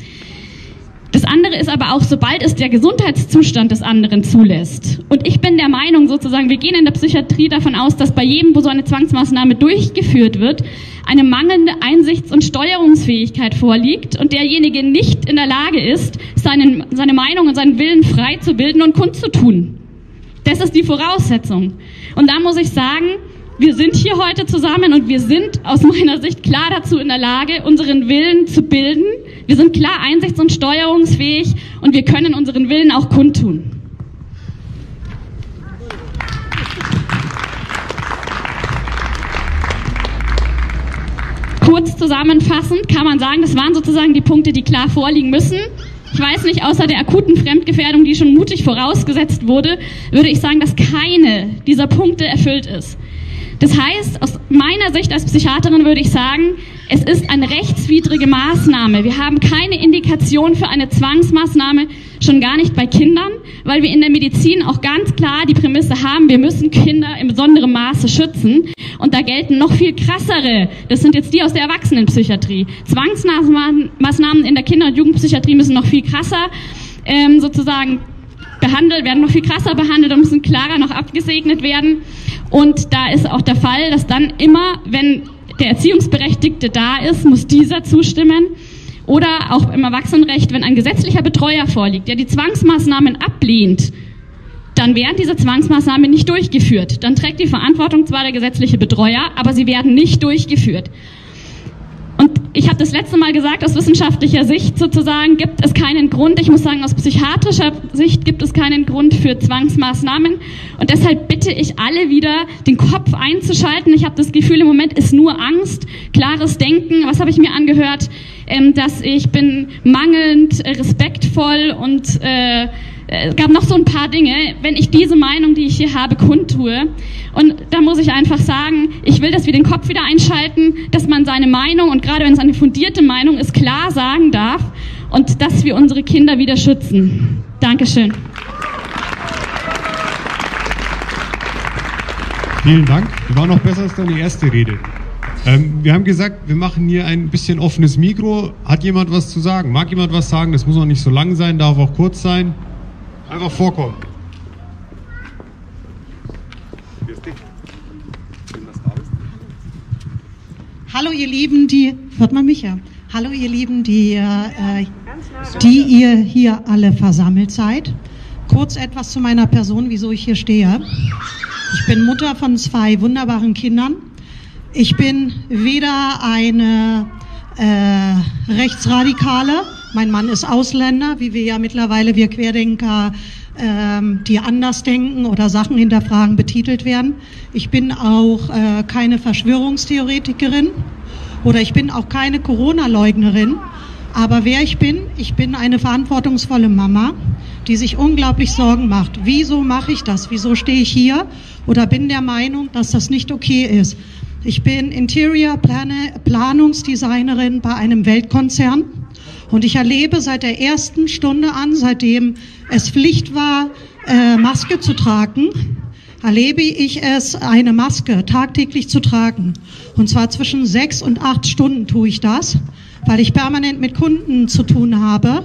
Das andere ist aber auch, sobald es der Gesundheitszustand des anderen zulässt. Und ich bin der Meinung sozusagen, wir gehen in der Psychiatrie davon aus, dass bei jedem, wo so eine Zwangsmaßnahme durchgeführt wird, eine mangelnde Einsichts- und Steuerungsfähigkeit vorliegt und derjenige nicht in der Lage ist, seinen, seine Meinung und seinen Willen frei zu bilden und kundzutun. Das ist die Voraussetzung. Und da muss ich sagen, wir sind hier heute zusammen und wir sind aus meiner Sicht klar dazu in der Lage, unseren Willen zu bilden. Wir sind klar einsichts- und steuerungsfähig und wir können unseren Willen auch kundtun. Kurz zusammenfassend kann man sagen, das waren sozusagen die Punkte, die klar vorliegen müssen. Ich weiß nicht, außer der akuten Fremdgefährdung, die schon mutig vorausgesetzt wurde, würde ich sagen, dass keine dieser Punkte erfüllt ist. Das heißt, aus meiner Sicht als Psychiaterin würde ich sagen, es ist eine rechtswidrige Maßnahme. Wir haben keine Indikation für eine Zwangsmaßnahme, schon gar nicht bei Kindern, weil wir in der Medizin auch ganz klar die Prämisse haben, wir müssen Kinder in besonderem Maße schützen. Und da gelten noch viel krassere, das sind jetzt die aus der Erwachsenenpsychiatrie. Zwangsmaßnahmen in der Kinder- und Jugendpsychiatrie müssen noch viel krasser ähm, sozusagen behandelt, werden noch viel krasser behandelt und müssen klarer noch abgesegnet werden. Und da ist auch der Fall, dass dann immer, wenn der Erziehungsberechtigte da ist, muss dieser zustimmen. Oder auch im Erwachsenenrecht, wenn ein gesetzlicher Betreuer vorliegt, der die Zwangsmaßnahmen ablehnt, dann werden diese Zwangsmaßnahmen nicht durchgeführt. Dann trägt die Verantwortung zwar der gesetzliche Betreuer, aber sie werden nicht durchgeführt. Und ich habe das letzte Mal gesagt, aus wissenschaftlicher Sicht sozusagen gibt es keinen Grund, ich muss sagen, aus psychiatrischer Sicht gibt es keinen Grund für Zwangsmaßnahmen. Und deshalb bitte ich alle wieder, den Kopf einzuschalten. Ich habe das Gefühl, im Moment ist nur Angst, klares Denken. Was habe ich mir angehört? Ähm, dass ich bin mangelnd, äh, respektvoll und äh, es gab noch so ein paar Dinge, wenn ich diese Meinung, die ich hier habe, kundtue. Und da muss ich einfach sagen, ich will, dass wir den Kopf wieder einschalten, dass man seine Meinung und gerade wenn es eine fundierte Meinung ist, klar sagen darf und dass wir unsere Kinder wieder schützen. Dankeschön. Vielen Dank. Die war noch besser als deine erste Rede. Ähm, wir haben gesagt, wir machen hier ein bisschen offenes Mikro. Hat jemand was zu sagen? Mag jemand was sagen? Das muss auch nicht so lang sein, darf auch kurz sein. Einfach vorkommen. Hallo ihr Lieben, die, hört man mich ja? Hallo ihr Lieben, die, äh, die ihr hier alle versammelt seid. Kurz etwas zu meiner Person, wieso ich hier stehe. Ich bin Mutter von zwei wunderbaren Kindern. Ich bin weder eine äh, Rechtsradikale, mein Mann ist Ausländer, wie wir ja mittlerweile, wir Querdenker, ähm, die anders denken oder Sachen hinterfragen, betitelt werden. Ich bin auch äh, keine Verschwörungstheoretikerin oder ich bin auch keine Corona-Leugnerin. Aber wer ich bin, ich bin eine verantwortungsvolle Mama, die sich unglaublich Sorgen macht. Wieso mache ich das? Wieso stehe ich hier? Oder bin der Meinung, dass das nicht okay ist? Ich bin Interior Planungsdesignerin bei einem Weltkonzern und ich erlebe seit der ersten Stunde an, seitdem es Pflicht war, äh, Maske zu tragen, erlebe ich es, eine Maske tagtäglich zu tragen. Und zwar zwischen sechs und acht Stunden tue ich das, weil ich permanent mit Kunden zu tun habe.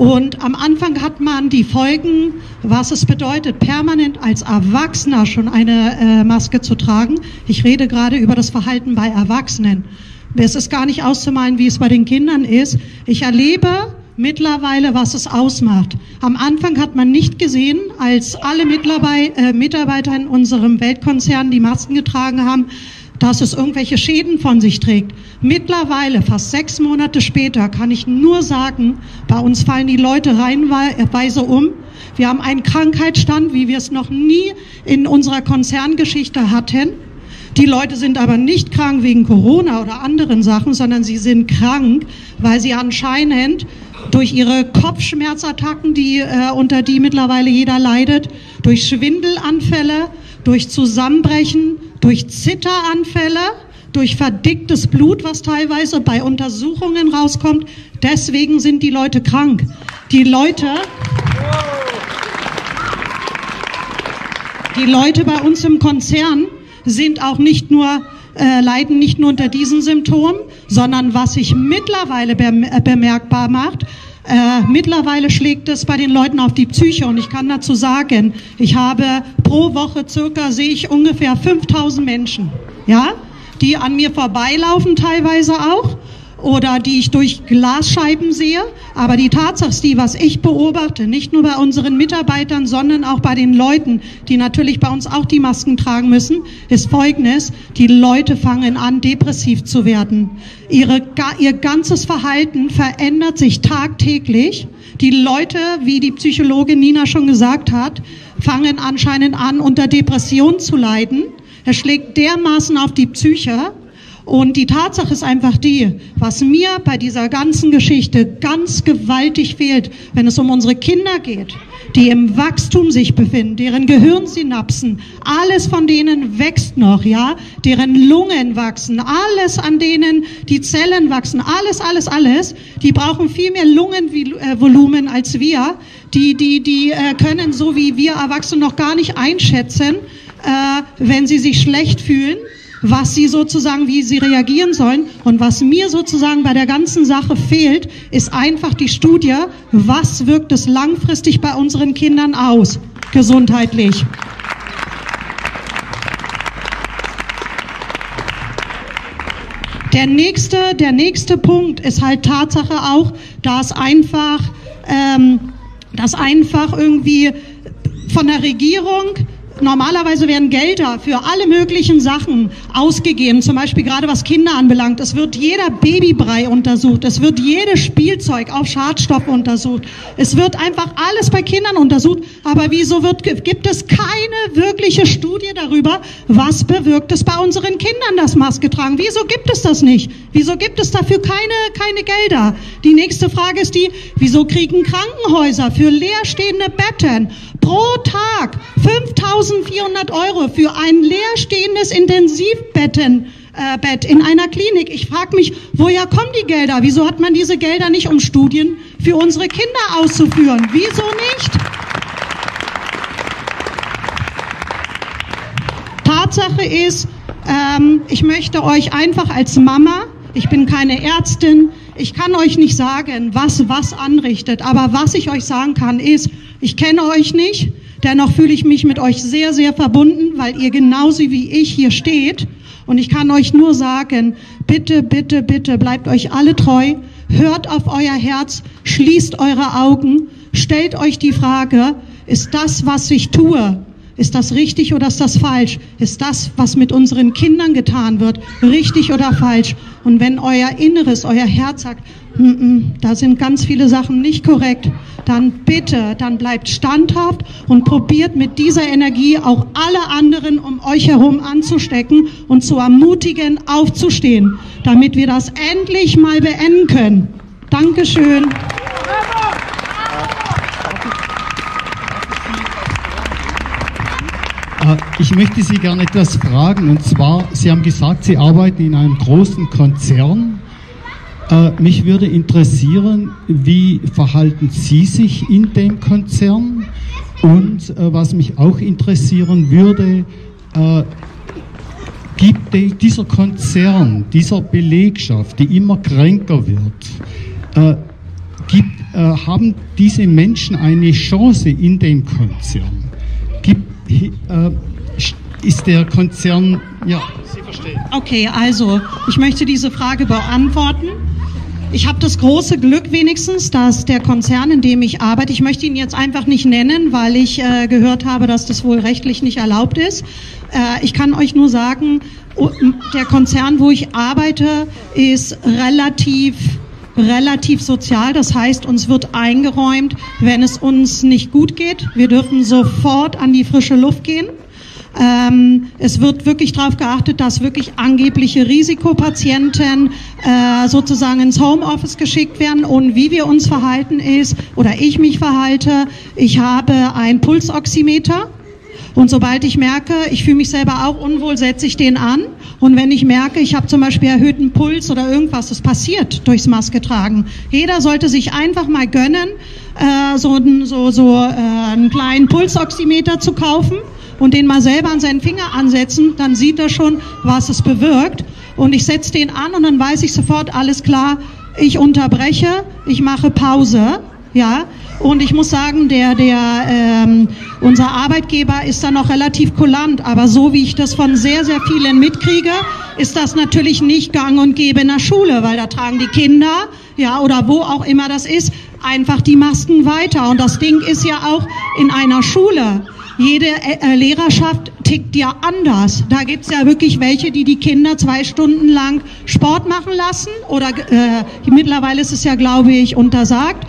Und am Anfang hat man die Folgen, was es bedeutet, permanent als Erwachsener schon eine äh, Maske zu tragen. Ich rede gerade über das Verhalten bei Erwachsenen. Es ist gar nicht auszumalen, wie es bei den Kindern ist. Ich erlebe mittlerweile, was es ausmacht. Am Anfang hat man nicht gesehen, als alle äh, Mitarbeiter in unserem Weltkonzern die Masken getragen haben, dass es irgendwelche Schäden von sich trägt. Mittlerweile, fast sechs Monate später, kann ich nur sagen, bei uns fallen die Leute reihenweise um. Wir haben einen Krankheitsstand, wie wir es noch nie in unserer Konzerngeschichte hatten. Die Leute sind aber nicht krank wegen Corona oder anderen Sachen, sondern sie sind krank, weil sie anscheinend durch ihre Kopfschmerzattacken, die, äh, unter die mittlerweile jeder leidet, durch Schwindelanfälle, durch Zusammenbrechen, durch Zitteranfälle, durch verdicktes Blut, was teilweise bei Untersuchungen rauskommt. Deswegen sind die Leute krank. Die Leute, die Leute bei uns im Konzern, sind auch nicht nur äh, leiden nicht nur unter diesen Symptomen, sondern was sich mittlerweile äh, bemerkbar macht, äh, mittlerweile schlägt es bei den Leuten auf die Psyche und ich kann dazu sagen, ich habe pro Woche circa sehe ich ungefähr 5000 Menschen, ja, die an mir vorbeilaufen teilweise auch oder die ich durch Glasscheiben sehe. Aber die Tatsache ist die, was ich beobachte, nicht nur bei unseren Mitarbeitern, sondern auch bei den Leuten, die natürlich bei uns auch die Masken tragen müssen, ist Folgendes. Die Leute fangen an, depressiv zu werden. Ihre, ihr ganzes Verhalten verändert sich tagtäglich. Die Leute, wie die Psychologin Nina schon gesagt hat, fangen anscheinend an, unter Depression zu leiden. Er schlägt dermaßen auf die Psyche, und die Tatsache ist einfach die, was mir bei dieser ganzen Geschichte ganz gewaltig fehlt, wenn es um unsere Kinder geht, die im Wachstum sich befinden, deren Gehirnsynapsen, alles von denen wächst noch, ja, deren Lungen wachsen, alles an denen die Zellen wachsen, alles, alles, alles, die brauchen viel mehr Lungenvolumen als wir, die, die, die äh, können so wie wir Erwachsene noch gar nicht einschätzen, äh, wenn sie sich schlecht fühlen was sie sozusagen, wie sie reagieren sollen. Und was mir sozusagen bei der ganzen Sache fehlt, ist einfach die Studie, was wirkt es langfristig bei unseren Kindern aus, gesundheitlich. Der nächste, der nächste Punkt ist halt Tatsache auch, dass einfach, ähm, dass einfach irgendwie von der Regierung Normalerweise werden Gelder für alle möglichen Sachen ausgegeben, zum Beispiel gerade was Kinder anbelangt. Es wird jeder Babybrei untersucht, es wird jedes Spielzeug auf Schadstoffe untersucht, es wird einfach alles bei Kindern untersucht. Aber wieso wird, gibt es keine wirkliche Studie darüber, was bewirkt es bei unseren Kindern, das Maske tragen? Wieso gibt es das nicht? Wieso gibt es dafür keine, keine Gelder? Die nächste Frage ist die, wieso kriegen Krankenhäuser für leerstehende Betten pro Tag 5400 Euro für ein leerstehendes Intensivbetten äh, Bett in einer Klinik. Ich frage mich, woher kommen die Gelder? Wieso hat man diese Gelder nicht, um Studien für unsere Kinder auszuführen? Wieso nicht? Tatsache ist, ähm, ich möchte euch einfach als Mama, ich bin keine Ärztin, ich kann euch nicht sagen, was was anrichtet, aber was ich euch sagen kann, ist, ich kenne euch nicht, dennoch fühle ich mich mit euch sehr, sehr verbunden, weil ihr genauso wie ich hier steht. Und ich kann euch nur sagen, bitte, bitte, bitte bleibt euch alle treu, hört auf euer Herz, schließt eure Augen, stellt euch die Frage, ist das, was ich tue, ist das richtig oder ist das falsch? Ist das, was mit unseren Kindern getan wird, richtig oder falsch? Und wenn euer Inneres, euer Herz sagt, da sind ganz viele Sachen nicht korrekt, dann bitte, dann bleibt standhaft und probiert mit dieser Energie auch alle anderen um euch herum anzustecken und zu ermutigen, aufzustehen, damit wir das endlich mal beenden können. Dankeschön. Äh, ich möchte Sie gerne etwas fragen. Und zwar, Sie haben gesagt, Sie arbeiten in einem großen Konzern. Äh, mich würde interessieren, wie verhalten Sie sich in dem Konzern? Und äh, was mich auch interessieren würde, gibt dieser Konzern, dieser Belegschaft, die immer kränker wird, gibt, haben diese Menschen eine Chance in dem Konzern? Gibt, äh, ist der Konzern, ja, Sie verstehen. Okay, also ich möchte diese Frage beantworten. Ich habe das große Glück wenigstens, dass der Konzern, in dem ich arbeite, ich möchte ihn jetzt einfach nicht nennen, weil ich äh, gehört habe, dass das wohl rechtlich nicht erlaubt ist. Äh, ich kann euch nur sagen, der Konzern, wo ich arbeite, ist relativ relativ sozial. Das heißt, uns wird eingeräumt, wenn es uns nicht gut geht. Wir dürfen sofort an die frische Luft gehen. Ähm, es wird wirklich darauf geachtet, dass wirklich angebliche Risikopatienten äh, sozusagen ins Homeoffice geschickt werden. Und wie wir uns verhalten ist, oder ich mich verhalte, ich habe ein Pulsoximeter. Und sobald ich merke, ich fühle mich selber auch unwohl, setze ich den an. Und wenn ich merke, ich habe zum Beispiel erhöhten Puls oder irgendwas, das passiert durchs Maske tragen. Jeder sollte sich einfach mal gönnen, äh, so, so, so äh, einen kleinen Pulsoximeter zu kaufen und den mal selber an seinen Finger ansetzen, dann sieht er schon, was es bewirkt. Und ich setze den an und dann weiß ich sofort, alles klar, ich unterbreche, ich mache Pause, ja. Und ich muss sagen, der, der, ähm, unser Arbeitgeber ist da noch relativ kulant, aber so wie ich das von sehr, sehr vielen mitkriege, ist das natürlich nicht gang und gäbe in der Schule, weil da tragen die Kinder, ja, oder wo auch immer das ist, einfach die Masken weiter. Und das Ding ist ja auch in einer Schule jede äh, Lehrerschaft tickt ja anders. Da gibt's ja wirklich welche, die die Kinder zwei Stunden lang Sport machen lassen oder äh, mittlerweile ist es ja, glaube ich, untersagt.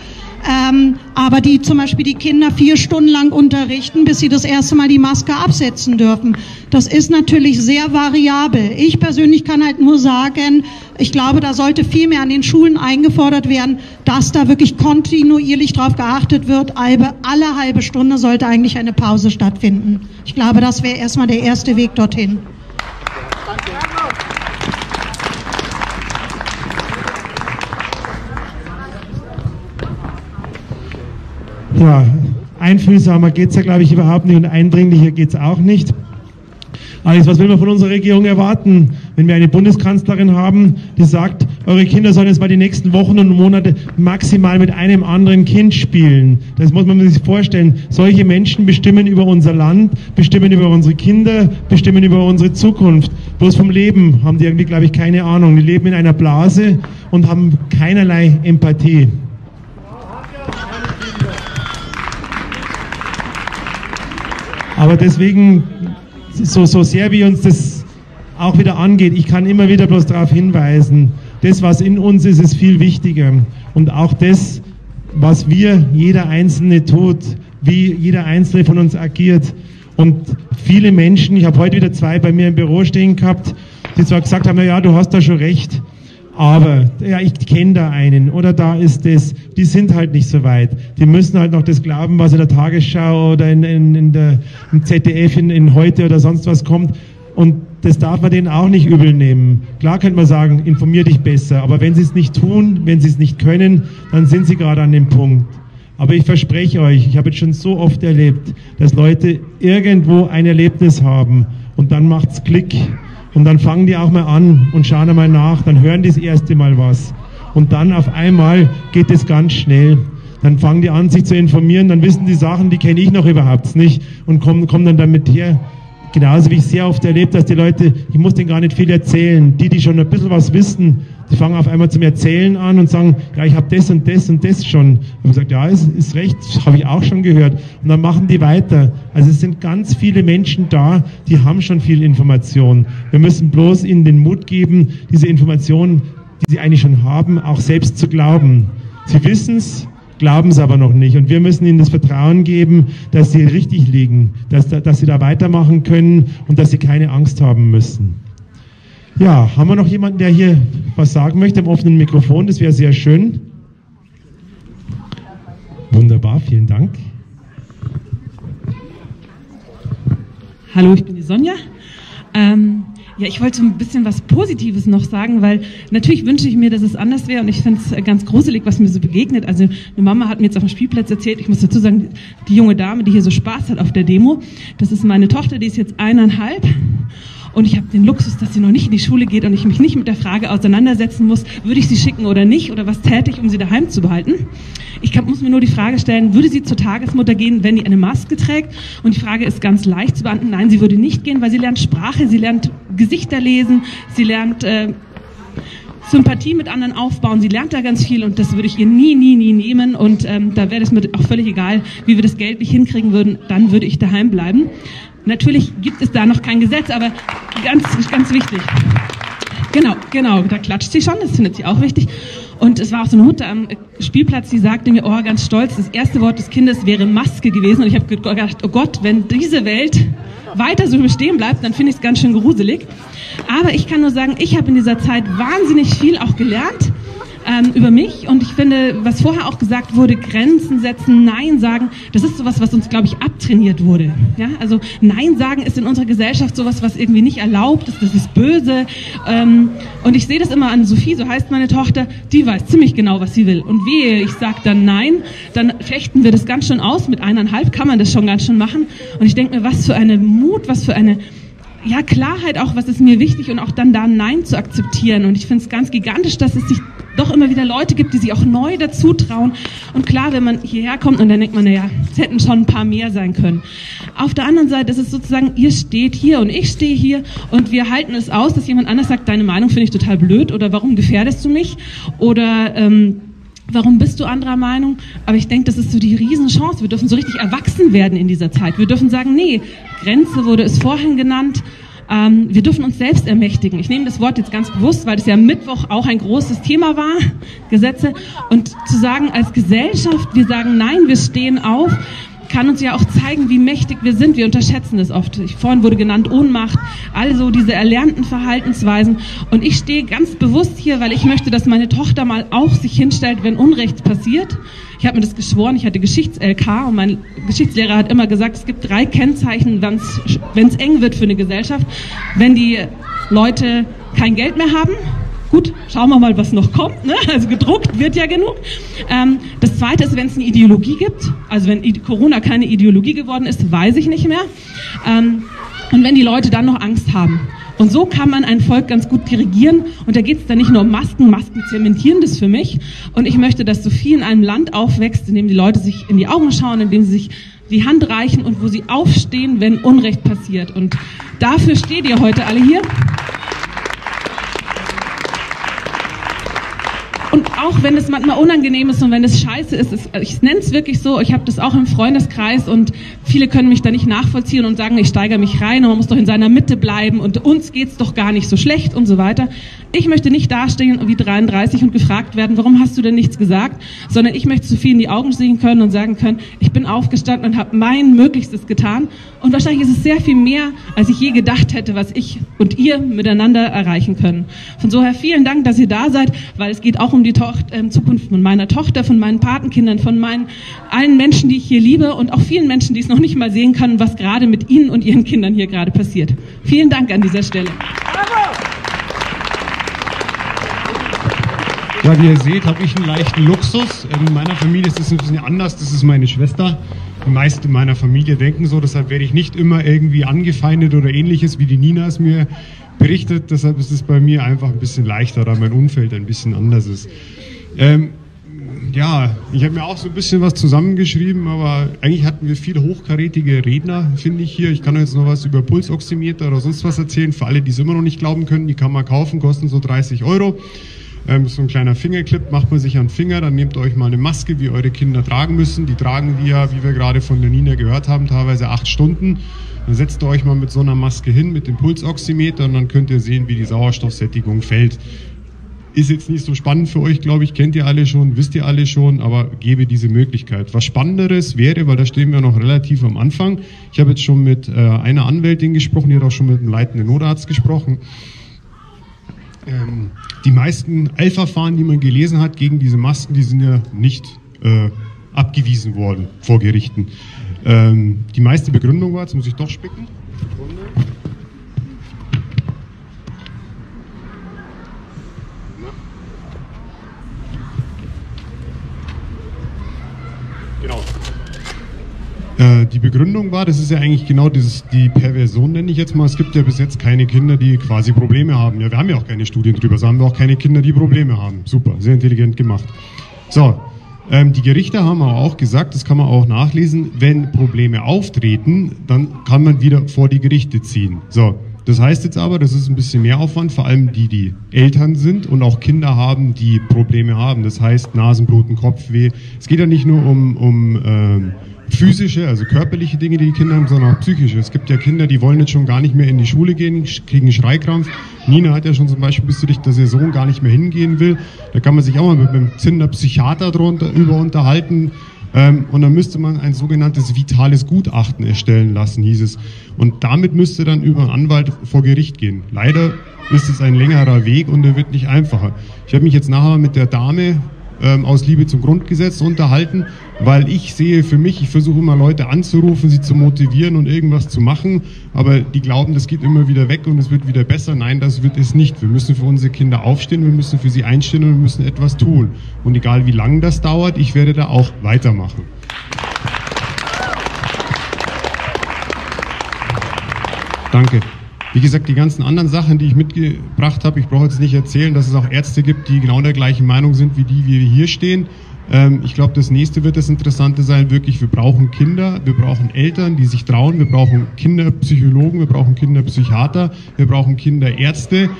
Ähm, aber die zum Beispiel die Kinder vier Stunden lang unterrichten, bis sie das erste Mal die Maske absetzen dürfen. Das ist natürlich sehr variabel. Ich persönlich kann halt nur sagen, ich glaube, da sollte viel mehr an den Schulen eingefordert werden, dass da wirklich kontinuierlich darauf geachtet wird. Alle, alle halbe Stunde sollte eigentlich eine Pause stattfinden. Ich glaube, das wäre erstmal der erste Weg dorthin. Ja, einfühlsamer geht es ja, glaube ich, überhaupt nicht und eindringlicher geht es auch nicht. Alles, was will man von unserer Regierung erwarten, wenn wir eine Bundeskanzlerin haben, die sagt, eure Kinder sollen jetzt mal die nächsten Wochen und Monate maximal mit einem anderen Kind spielen. Das muss man sich vorstellen. Solche Menschen bestimmen über unser Land, bestimmen über unsere Kinder, bestimmen über unsere Zukunft. Bloß vom Leben haben die irgendwie, glaube ich, keine Ahnung. Die leben in einer Blase und haben keinerlei Empathie. Aber deswegen, so, so sehr wie uns das auch wieder angeht, ich kann immer wieder bloß darauf hinweisen, das, was in uns ist, ist viel wichtiger. Und auch das, was wir, jeder Einzelne tut, wie jeder Einzelne von uns agiert. Und viele Menschen, ich habe heute wieder zwei bei mir im Büro stehen gehabt, die zwar gesagt haben, na ja, du hast da schon recht, aber ja, ich kenne da einen oder da ist das, die sind halt nicht so weit. Die müssen halt noch das glauben, was in der Tagesschau oder in, in, in der, im ZDF in, in heute oder sonst was kommt. Und das darf man denen auch nicht übel nehmen. Klar könnte man sagen, informier dich besser, aber wenn sie es nicht tun, wenn sie es nicht können, dann sind sie gerade an dem Punkt. Aber ich verspreche euch, ich habe jetzt schon so oft erlebt, dass Leute irgendwo ein Erlebnis haben und dann macht's Klick und dann fangen die auch mal an und schauen einmal nach, dann hören die das erste Mal was und dann auf einmal geht es ganz schnell. Dann fangen die an, sich zu informieren, dann wissen die Sachen, die kenne ich noch überhaupt nicht und kommen, kommen dann damit her. Genauso wie ich sehr oft erlebt, dass die Leute, ich muss denen gar nicht viel erzählen, die, die schon ein bisschen was wissen, die fangen auf einmal zum Erzählen an und sagen, ja, ich habe das und das und das schon. Und ich sage, ja, ist, ist recht, habe ich auch schon gehört. Und dann machen die weiter. Also es sind ganz viele Menschen da, die haben schon viel Information. Wir müssen bloß ihnen den Mut geben, diese Informationen, die sie eigentlich schon haben, auch selbst zu glauben. Sie wissen es, glauben es aber noch nicht. Und wir müssen ihnen das Vertrauen geben, dass sie richtig liegen, dass, dass sie da weitermachen können und dass sie keine Angst haben müssen. Ja, haben wir noch jemanden, der hier was sagen möchte am offenen Mikrofon? Das wäre sehr schön. Wunderbar, vielen Dank. Hallo, ich bin die Sonja. Ähm, ja, ich wollte ein bisschen was Positives noch sagen, weil natürlich wünsche ich mir, dass es anders wäre und ich finde es ganz gruselig, was mir so begegnet. Also eine Mama hat mir jetzt auf dem Spielplatz erzählt, ich muss dazu sagen, die junge Dame, die hier so Spaß hat auf der Demo, das ist meine Tochter, die ist jetzt eineinhalb und ich habe den Luxus, dass sie noch nicht in die Schule geht und ich mich nicht mit der Frage auseinandersetzen muss, würde ich sie schicken oder nicht oder was täte ich, um sie daheim zu behalten. Ich kann, muss mir nur die Frage stellen, würde sie zur Tagesmutter gehen, wenn sie eine Maske trägt? Und die Frage ist ganz leicht zu beantworten. Nein, sie würde nicht gehen, weil sie lernt Sprache, sie lernt Gesichter lesen, sie lernt äh, Sympathie mit anderen aufbauen. Sie lernt da ganz viel und das würde ich ihr nie, nie, nie nehmen. Und ähm, da wäre es mir auch völlig egal, wie wir das Geld nicht hinkriegen würden. Dann würde ich daheim bleiben. Natürlich gibt es da noch kein Gesetz, aber ganz, ganz wichtig. Genau, genau, da klatscht sie schon, das findet sie auch wichtig. Und es war auch so eine Mutter am Spielplatz, die sagte mir, oh, ganz stolz, das erste Wort des Kindes wäre Maske gewesen. Und ich habe gedacht, oh Gott, wenn diese Welt weiter so bestehen bleibt, dann finde ich es ganz schön gruselig. Aber ich kann nur sagen, ich habe in dieser Zeit wahnsinnig viel auch gelernt ähm, über mich und ich finde, was vorher auch gesagt wurde, Grenzen setzen, Nein sagen, das ist sowas, was uns, glaube ich, abtrainiert wurde. Ja? Also Nein sagen ist in unserer Gesellschaft sowas, was irgendwie nicht erlaubt ist, das ist böse. Ähm, und ich sehe das immer an Sophie, so heißt meine Tochter, die weiß ziemlich genau, was sie will. Und wehe, ich sage dann Nein, dann fechten wir das ganz schön aus. Mit eineinhalb kann man das schon ganz schön machen. Und ich denke mir, was für eine Mut, was für eine ja, Klarheit auch, was ist mir wichtig und auch dann da Nein zu akzeptieren. Und ich finde es ganz gigantisch, dass es sich doch immer wieder Leute gibt, die sich auch neu dazu trauen. Und klar, wenn man hierher kommt und dann denkt man, naja, es hätten schon ein paar mehr sein können. Auf der anderen Seite ist es sozusagen, ihr steht hier und ich stehe hier und wir halten es aus, dass jemand anders sagt, deine Meinung finde ich total blöd oder warum gefährdest du mich oder ähm, warum bist du anderer Meinung? Aber ich denke, das ist so die Riesenchance. Wir dürfen so richtig erwachsen werden in dieser Zeit. Wir dürfen sagen, nee, Grenze wurde es vorhin genannt. Ähm, wir dürfen uns selbst ermächtigen. Ich nehme das Wort jetzt ganz bewusst, weil das ja Mittwoch auch ein großes Thema war, Gesetze. Und zu sagen als Gesellschaft, wir sagen nein, wir stehen auf, kann uns ja auch zeigen, wie mächtig wir sind. Wir unterschätzen das oft. Ich, vorhin wurde genannt Ohnmacht, also diese erlernten Verhaltensweisen. Und ich stehe ganz bewusst hier, weil ich möchte, dass meine Tochter mal auch sich hinstellt, wenn Unrecht passiert. Ich habe mir das geschworen, ich hatte Geschichts-LK und mein Geschichtslehrer hat immer gesagt, es gibt drei Kennzeichen, wenn es eng wird für eine Gesellschaft. Wenn die Leute kein Geld mehr haben, Gut, schauen wir mal, was noch kommt. Ne? Also gedruckt wird ja genug. Ähm, das Zweite ist, wenn es eine Ideologie gibt. Also wenn Corona keine Ideologie geworden ist, weiß ich nicht mehr. Ähm, und wenn die Leute dann noch Angst haben. Und so kann man ein Volk ganz gut dirigieren. Und da geht es dann nicht nur um Masken. Masken zementieren das für mich. Und ich möchte, dass Sophie in einem Land aufwächst, in dem die Leute sich in die Augen schauen, in dem sie sich die Hand reichen und wo sie aufstehen, wenn Unrecht passiert. Und dafür steht ihr heute alle hier. Auch wenn es manchmal unangenehm ist und wenn es scheiße ist, ist ich nenne es wirklich so, ich habe das auch im Freundeskreis und viele können mich da nicht nachvollziehen und sagen, ich steigere mich rein und man muss doch in seiner Mitte bleiben und uns geht's doch gar nicht so schlecht und so weiter. Ich möchte nicht dastehen wie 33 und gefragt werden, warum hast du denn nichts gesagt, sondern ich möchte zu viel in die Augen sehen können und sagen können, ich bin aufgestanden und habe mein Möglichstes getan und wahrscheinlich ist es sehr viel mehr, als ich je gedacht hätte, was ich und ihr miteinander erreichen können. Von so her vielen Dank, dass ihr da seid, weil es geht auch um die Tochter, äh, Zukunft von meiner Tochter, von meinen Patenkindern, von meinen allen Menschen, die ich hier liebe und auch vielen Menschen, die es noch nicht mal sehen können, was gerade mit ihnen und ihren Kindern hier gerade passiert. Vielen Dank an dieser Stelle. Ja, wie ihr seht, habe ich einen leichten Luxus. In meiner Familie ist das ein bisschen anders. Das ist meine Schwester. Die meisten in meiner Familie denken so, deshalb werde ich nicht immer irgendwie angefeindet oder ähnliches, wie die Nina es mir berichtet. Deshalb ist es bei mir einfach ein bisschen leichter, da mein Umfeld ein bisschen anders ist. Ähm, ja, ich habe mir auch so ein bisschen was zusammengeschrieben, aber eigentlich hatten wir viele hochkarätige Redner, finde ich hier. Ich kann jetzt noch was über Pulsoximeter oder sonst was erzählen. Für alle, die es immer noch nicht glauben können, die kann man kaufen, kosten so 30 Euro. Ähm, so ein kleiner Fingerclip macht man sich an den Finger, dann nehmt euch mal eine Maske, wie eure Kinder tragen müssen. Die tragen wir, wie wir gerade von der Nina gehört haben, teilweise acht Stunden. Dann setzt ihr euch mal mit so einer Maske hin, mit dem Pulsoximeter und dann könnt ihr sehen, wie die Sauerstoffsättigung fällt. Ist jetzt nicht so spannend für euch, glaube ich, kennt ihr alle schon, wisst ihr alle schon, aber gebe diese Möglichkeit. Was Spannenderes wäre, weil da stehen wir noch relativ am Anfang. Ich habe jetzt schon mit äh, einer Anwältin gesprochen, die hat auch schon mit einem leitenden Notarzt gesprochen. Ähm, die meisten Eilverfahren, die man gelesen hat gegen diese Masken, die sind ja nicht äh, abgewiesen worden vor Gerichten. Ähm, die meiste Begründung war, jetzt muss ich doch spicken. Genau. Äh, die Begründung war, das ist ja eigentlich genau dieses, die Perversion, nenne ich jetzt mal. Es gibt ja bis jetzt keine Kinder, die quasi Probleme haben. Ja, wir haben ja auch keine Studien drüber. So haben wir auch keine Kinder, die Probleme haben. Super, sehr intelligent gemacht. So, ähm, die Gerichte haben aber auch gesagt, das kann man auch nachlesen, wenn Probleme auftreten, dann kann man wieder vor die Gerichte ziehen. So, das heißt jetzt aber, das ist ein bisschen mehr Aufwand, vor allem die, die Eltern sind und auch Kinder haben, die Probleme haben. Das heißt Nasenbluten, Kopfweh. Es geht ja nicht nur um, um ähm, physische, also körperliche Dinge, die die Kinder haben, sondern auch psychische. Es gibt ja Kinder, die wollen jetzt schon gar nicht mehr in die Schule gehen, kriegen Schreikrampf. Nina hat ja schon zum Beispiel bis zu dich, dass ihr Sohn gar nicht mehr hingehen will. Da kann man sich auch mal mit einem Zinder Psychiater drunter, über unterhalten. Ähm, und dann müsste man ein sogenanntes vitales Gutachten erstellen lassen, hieß es. Und damit müsste dann über einen Anwalt vor Gericht gehen. Leider ist es ein längerer Weg und er wird nicht einfacher. Ich habe mich jetzt nachher mit der Dame ähm, aus Liebe zum Grundgesetz unterhalten, weil ich sehe für mich, ich versuche immer Leute anzurufen, sie zu motivieren und irgendwas zu machen, aber die glauben, das geht immer wieder weg und es wird wieder besser. Nein, das wird es nicht. Wir müssen für unsere Kinder aufstehen, wir müssen für sie einstehen und wir müssen etwas tun. Und egal wie lange das dauert, ich werde da auch weitermachen. Danke. Wie gesagt, die ganzen anderen Sachen, die ich mitgebracht habe, ich brauche jetzt nicht erzählen, dass es auch Ärzte gibt, die genau der gleichen Meinung sind wie die, wie wir hier stehen. Ähm, ich glaube, das nächste wird das Interessante sein, wirklich, wir brauchen Kinder, wir brauchen Eltern, die sich trauen, wir brauchen Kinderpsychologen, wir brauchen Kinderpsychiater, wir brauchen Kinderärzte.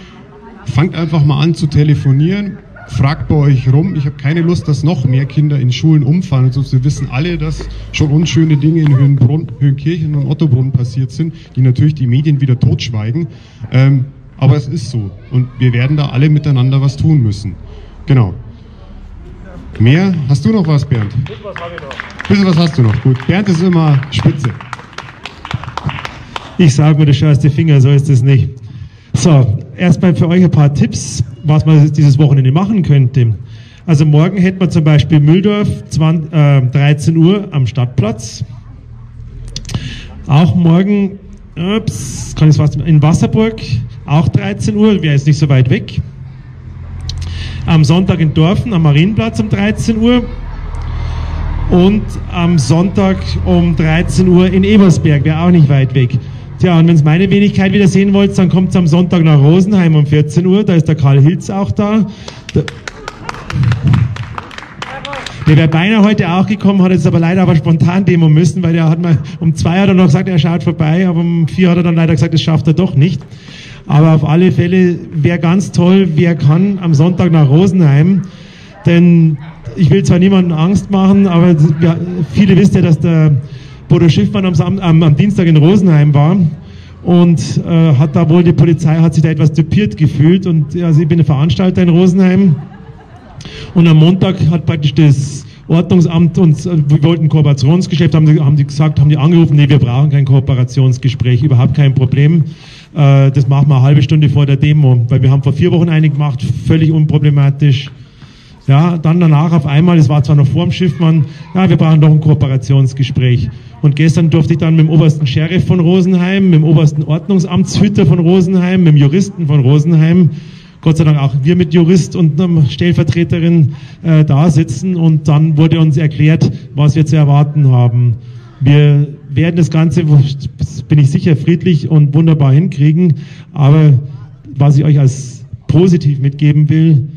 Fangt einfach mal an zu telefonieren, fragt bei euch rum. Ich habe keine Lust, dass noch mehr Kinder in Schulen umfallen. Und so, wir wissen alle, dass schon unschöne Dinge in Höhenbrunn, Höhenkirchen und Ottobrunn passiert sind, die natürlich die Medien wieder totschweigen. Ähm, aber es ist so. Und wir werden da alle miteinander was tun müssen. Genau. Mehr? Hast du noch was, Bernd? Bisschen was habe ich noch. Bisschen was hast du noch. Gut. Bernd ist immer spitze. Ich sage mir, du schaust die Finger, so ist es nicht. So, erstmal für euch ein paar Tipps, was man dieses Wochenende machen könnte. Also morgen hätten wir zum Beispiel Mühldorf 20, äh, 13 Uhr am Stadtplatz. Auch morgen, ups, kann ich was in Wasserburg, auch 13 Uhr, wäre jetzt nicht so weit weg. Am Sonntag in Dorfen am Marienplatz um 13 Uhr und am Sonntag um 13 Uhr in Ebersberg, wäre auch nicht weit weg. Tja, und wenn es meine Wenigkeit wieder sehen wollt, dann kommt es am Sonntag nach Rosenheim um 14 Uhr. Da ist der Karl Hilz auch da. Der, der wäre beinahe heute auch gekommen, hat jetzt aber leider aber spontan demo müssen, weil der hat mal um zwei hat er noch gesagt, er schaut vorbei, aber um vier hat er dann leider gesagt, das schafft er doch nicht. Aber auf alle Fälle wäre ganz toll, wer kann am Sonntag nach Rosenheim. denn ich will zwar niemandem Angst machen, aber viele wissen ja, dass der Bodo Schiffmann am, am, am Dienstag in Rosenheim war und äh, hat da wohl die Polizei hat sich da etwas typiert gefühlt und also ich bin ein Veranstalter in Rosenheim und am Montag hat praktisch das Ordnungsamt uns, äh, wir wollten ein Kooperationsgeschäft, haben die, haben die gesagt, haben die angerufen, nee, wir brauchen kein Kooperationsgespräch, überhaupt kein Problem. Äh, das machen wir eine halbe Stunde vor der Demo, weil wir haben vor vier Wochen eine gemacht, völlig unproblematisch. Ja, dann danach auf einmal, es war zwar noch vor dem Schiffmann, ja, wir brauchen doch ein Kooperationsgespräch. Und gestern durfte ich dann mit dem obersten Sheriff von Rosenheim, mit dem obersten Ordnungsamtshüter von Rosenheim, mit dem Juristen von Rosenheim, Gott sei Dank auch wir mit Jurist und einer Stellvertreterin äh, da sitzen und dann wurde uns erklärt, was wir zu erwarten haben. Wir werden das Ganze, bin ich sicher, friedlich und wunderbar hinkriegen, aber was ich euch als positiv mitgeben will,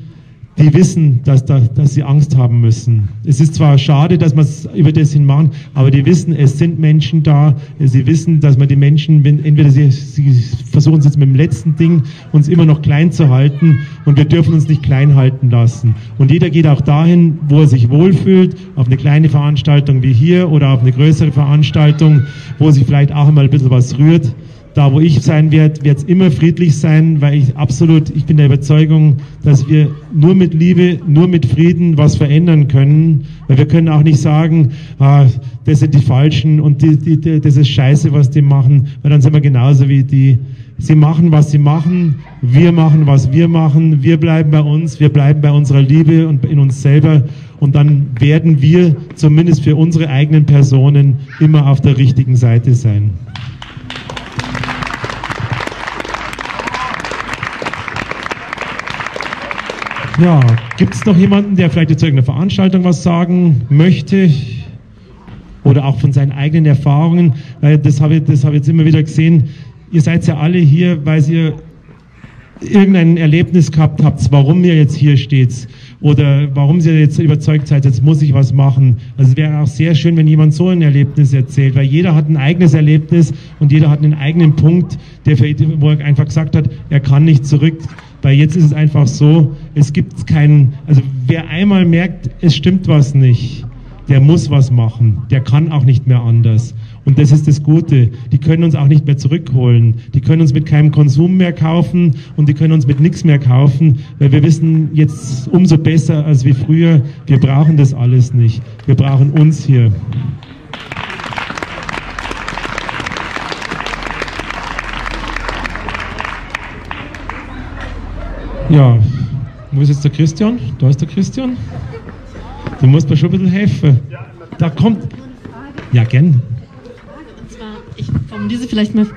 die wissen, dass, da, dass sie Angst haben müssen. Es ist zwar schade, dass man es über das hin machen, aber die wissen, es sind Menschen da. Sie wissen, dass man die Menschen, wenn, entweder sie, sie versuchen es jetzt mit dem letzten Ding, uns immer noch klein zu halten und wir dürfen uns nicht klein halten lassen. Und jeder geht auch dahin, wo er sich wohlfühlt, auf eine kleine Veranstaltung wie hier oder auf eine größere Veranstaltung, wo sich vielleicht auch einmal ein bisschen was rührt da wo ich sein werde, wird es immer friedlich sein, weil ich absolut, ich bin der Überzeugung, dass wir nur mit Liebe, nur mit Frieden was verändern können, weil wir können auch nicht sagen, ah, das sind die Falschen und die, die, das ist scheiße, was die machen, weil dann sind wir genauso wie die. Sie machen, was sie machen, wir machen, was wir machen, wir bleiben bei uns, wir bleiben bei unserer Liebe und in uns selber und dann werden wir zumindest für unsere eigenen Personen immer auf der richtigen Seite sein. Ja, gibt es noch jemanden, der vielleicht zu irgendeiner Veranstaltung was sagen möchte? Oder auch von seinen eigenen Erfahrungen? Weil das habe ich, das hab ich jetzt immer wieder gesehen. Ihr seid ja alle hier, weil ihr irgendein Erlebnis gehabt habt, warum ihr jetzt hier steht oder warum ihr jetzt überzeugt seid, jetzt muss ich was machen. Also es wäre auch sehr schön, wenn jemand so ein Erlebnis erzählt, weil jeder hat ein eigenes Erlebnis und jeder hat einen eigenen Punkt, der für, wo er einfach gesagt hat, er kann nicht zurück weil jetzt ist es einfach so, es gibt keinen, also wer einmal merkt, es stimmt was nicht, der muss was machen, der kann auch nicht mehr anders. Und das ist das Gute. Die können uns auch nicht mehr zurückholen. Die können uns mit keinem Konsum mehr kaufen und die können uns mit nichts mehr kaufen, weil wir wissen jetzt umso besser als wie früher, wir brauchen das alles nicht. Wir brauchen uns hier. Ja, wo ist jetzt der Christian? Da ist der Christian. Du musst mir schon ein bisschen helfen. Da kommt. Ja, gern. Und zwar, ich formuliere sie vielleicht mal.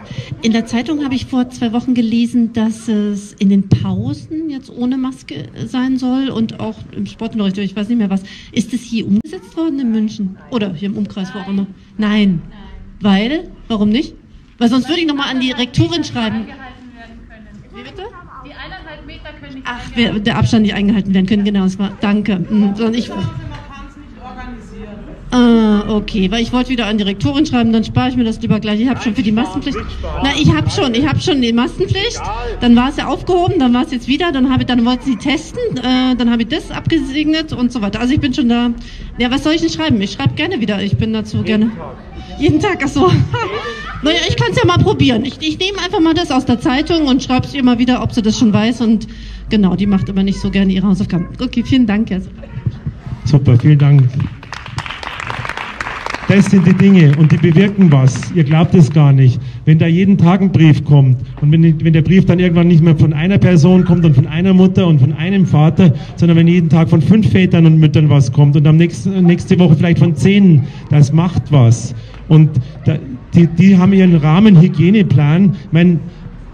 In der Zeitung habe ich vor zwei Wochen gelesen, dass es in den Pausen jetzt ohne Maske sein soll und auch im Sportunterricht, ich weiß nicht mehr was. Ist es hier umgesetzt worden in München? Oder hier im Umkreis, wo auch immer? Nein. Weil? Warum nicht? Weil sonst würde ich nochmal an die Rektorin schreiben. Wie bitte? Ach, wer, der Abstand nicht eingehalten werden können, genau, das war, danke. Mhm, ich, Ah, okay, weil ich wollte wieder an die Rektorin schreiben, dann spare ich mir das lieber gleich. Ich habe schon für die Maskenpflicht. Na, ich habe schon, ich habe schon die Maskenpflicht. Dann war es ja aufgehoben, dann war es jetzt wieder, dann habe ich, dann wollte sie testen, äh, dann habe ich das abgesegnet und so weiter. Also ich bin schon da. Ja, was soll ich denn schreiben? Ich schreibe gerne wieder. Ich bin dazu gerne. Jeden Tag, ach so. naja, ich kann es ja mal probieren. Ich, ich nehme einfach mal das aus der Zeitung und schreibe es ihr mal wieder, ob sie das schon weiß. Und genau, die macht aber nicht so gerne ihre Hausaufgaben. Okay, vielen Dank. Ja. Super, vielen Dank. Das sind die Dinge und die bewirken was. Ihr glaubt es gar nicht. Wenn da jeden Tag ein Brief kommt und wenn, wenn, der Brief dann irgendwann nicht mehr von einer Person kommt und von einer Mutter und von einem Vater, sondern wenn jeden Tag von fünf Vätern und Müttern was kommt und am nächsten, nächste Woche vielleicht von zehn, das macht was. Und da, die, die haben ihren Rahmenhygieneplan. Ich, mein,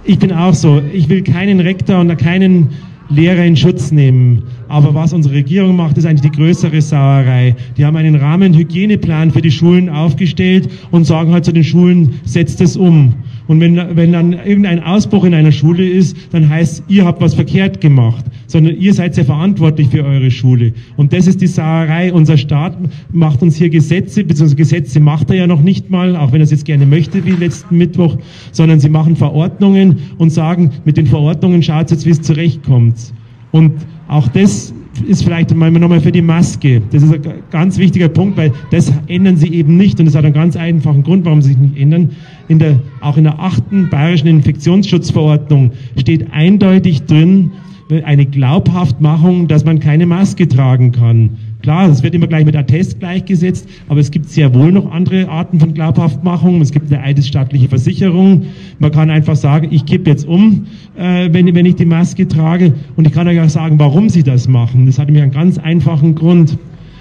ich bin auch so. Ich will keinen Rektor und keinen Lehrer in Schutz nehmen. Aber was unsere Regierung macht, ist eigentlich die größere Sauerei. Die haben einen Rahmenhygieneplan für die Schulen aufgestellt und sagen halt zu den Schulen, setzt es um. Und wenn, wenn dann irgendein Ausbruch in einer Schule ist, dann heißt, ihr habt was verkehrt gemacht, sondern ihr seid sehr verantwortlich für eure Schule. Und das ist die Sauerei. Unser Staat macht uns hier Gesetze, beziehungsweise Gesetze macht er ja noch nicht mal, auch wenn er es jetzt gerne möchte, wie letzten Mittwoch, sondern sie machen Verordnungen und sagen, mit den Verordnungen schaut jetzt, wie es zurechtkommt. Und auch das ist vielleicht mal nochmal für die Maske. Das ist ein ganz wichtiger Punkt, weil das ändern sie eben nicht und das hat einen ganz einfachen Grund, warum sie sich nicht ändern. In der, auch in der achten bayerischen Infektionsschutzverordnung steht eindeutig drin, eine Glaubhaftmachung, dass man keine Maske tragen kann. Klar, es wird immer gleich mit Attest gleichgesetzt, aber es gibt sehr wohl noch andere Arten von Glaubhaftmachung. Es gibt eine eidesstaatliche Versicherung. Man kann einfach sagen, ich kippe jetzt um, äh, wenn, wenn ich die Maske trage. Und ich kann euch auch sagen, warum sie das machen. Das hat nämlich einen ganz einfachen Grund.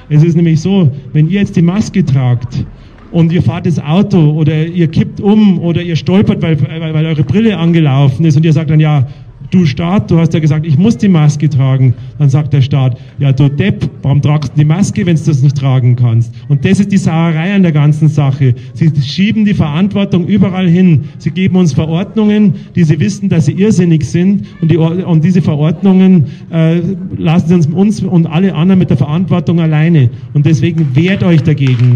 Es ist nämlich so, wenn ihr jetzt die Maske tragt, und ihr fahrt das Auto oder ihr kippt um oder ihr stolpert, weil, weil, weil eure Brille angelaufen ist und ihr sagt dann, ja, du Staat, du hast ja gesagt, ich muss die Maske tragen. Dann sagt der Staat, ja du Depp, warum tragst du die Maske, wenn du das nicht tragen kannst? Und das ist die Sauerei an der ganzen Sache. Sie schieben die Verantwortung überall hin. Sie geben uns Verordnungen, die sie wissen, dass sie irrsinnig sind. Und, die, und diese Verordnungen äh, lassen sie uns, uns und alle anderen mit der Verantwortung alleine. Und deswegen wehrt euch dagegen.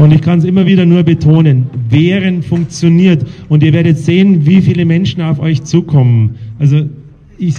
Und ich kann es immer wieder nur betonen, Wehren funktioniert. Und ihr werdet sehen, wie viele Menschen auf euch zukommen. Also ich,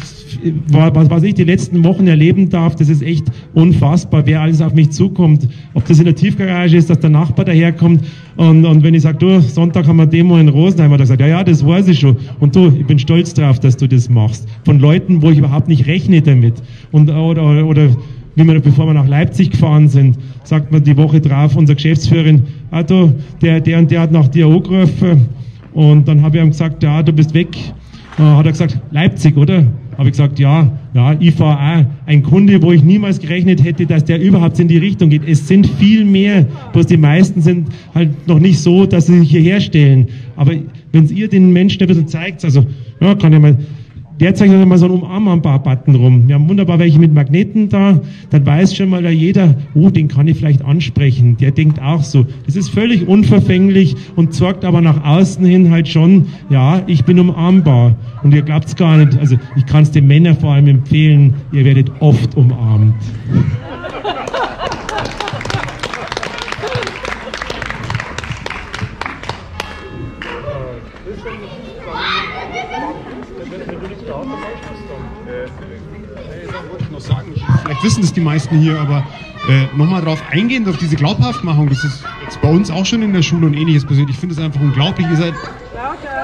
was ich die letzten Wochen erleben darf, das ist echt unfassbar, wer alles auf mich zukommt. Ob das in der Tiefgarage ist, dass der Nachbar daherkommt und, und wenn ich sage, du, Sonntag haben wir Demo in Rosenheim, hat er gesagt, ja, ja, das weiß ich schon. Und du, ich bin stolz drauf, dass du das machst. Von Leuten, wo ich überhaupt nicht rechne damit. Und, oder, oder wie wir, bevor wir nach Leipzig gefahren sind, sagt man die Woche drauf, unser Geschäftsführerin, ah, der, der und der hat nach dir angerufen. Und dann habe ich ihm gesagt, ja, du bist weg. Dann hat er gesagt, Leipzig, oder? Habe ich gesagt, ja, ja, ich fahre auch. Ein Kunde, wo ich niemals gerechnet hätte, dass der überhaupt in die Richtung geht. Es sind viel mehr, bloß die meisten sind halt noch nicht so, dass sie sich hierher stellen. Aber wenn ihr den Menschen ein bisschen zeigt, also, ja, kann ich mal, Derzeit haben wir so einen Umarmbar-Button rum. Wir haben wunderbar welche mit Magneten da. Dann weiß schon mal jeder, oh, den kann ich vielleicht ansprechen. Der denkt auch so. Das ist völlig unverfänglich und sorgt aber nach außen hin halt schon, ja, ich bin umarmbar. Und ihr glaubt's gar nicht. Also ich kann es den Männern vor allem empfehlen, ihr werdet oft umarmt. Vielleicht wissen das die meisten hier, aber äh, nochmal darauf eingehend, auf diese Glaubhaftmachung, das ist jetzt bei uns auch schon in der Schule und ähnliches passiert. Ich finde es einfach unglaublich. Ihr seid.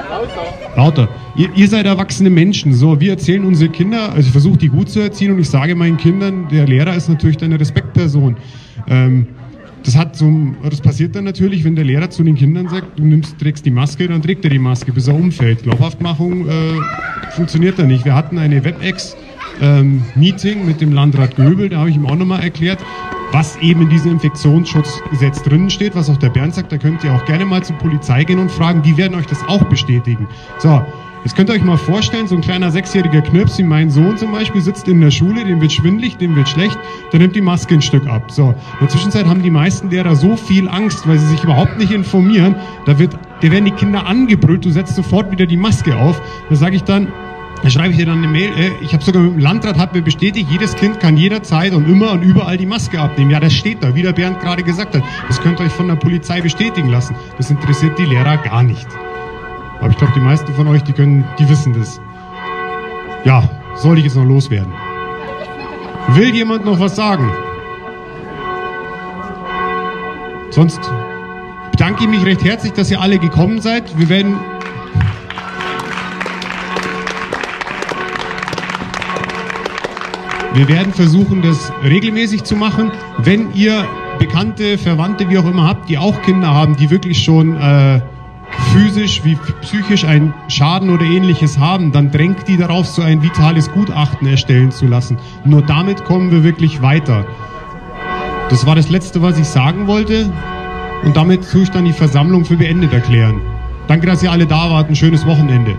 Lauter. Lauter. Ihr, ihr, seid erwachsene Menschen. So, wir erzählen unsere Kinder, also ich versuche die gut zu erziehen und ich sage meinen Kindern, der Lehrer ist natürlich deine Respektperson. Ähm, das hat so, das passiert dann natürlich, wenn der Lehrer zu den Kindern sagt, du nimmst, trägst die Maske, dann trägt er die Maske, bis er umfällt. Glaubhaftmachung äh, funktioniert da nicht. Wir hatten eine WebEx ähm, Meeting mit dem Landrat Göbel, da habe ich ihm auch nochmal erklärt, was eben in diesem Infektionsschutzgesetz drinnen steht, was auch der Bernd sagt, da könnt ihr auch gerne mal zur Polizei gehen und fragen, die werden euch das auch bestätigen. So, Jetzt könnt ihr euch mal vorstellen, so ein kleiner sechsjähriger Knirps wie mein Sohn zum Beispiel sitzt in der Schule, dem wird schwindlig, dem wird schlecht, der nimmt die Maske ein Stück ab. So, in der Zwischenzeit haben die meisten Lehrer so viel Angst, weil sie sich überhaupt nicht informieren. Da wird, da werden die Kinder angebrüllt, du setzt sofort wieder die Maske auf. Da sage ich dann, da schreibe ich dir dann eine Mail, äh, ich habe sogar mit dem Landrat hat mir bestätigt, jedes Kind kann jederzeit und immer und überall die Maske abnehmen. Ja, das steht da, wie der Bernd gerade gesagt hat. Das könnt ihr euch von der Polizei bestätigen lassen. Das interessiert die Lehrer gar nicht. Aber ich glaube, die meisten von euch, die können, die wissen das. Ja, soll ich jetzt noch loswerden? Will jemand noch was sagen? Sonst bedanke ich mich recht herzlich, dass ihr alle gekommen seid. Wir werden Wir werden versuchen, das regelmäßig zu machen. Wenn ihr Bekannte, Verwandte, wie auch immer habt, die auch Kinder haben, die wirklich schon äh, physisch wie psychisch einen Schaden oder ähnliches haben, dann drängt die darauf, so ein vitales Gutachten erstellen zu lassen. Nur damit kommen wir wirklich weiter. Das war das Letzte, was ich sagen wollte. Und damit tue ich dann die Versammlung für beendet erklären. Danke, dass ihr alle da wart. Ein schönes Wochenende.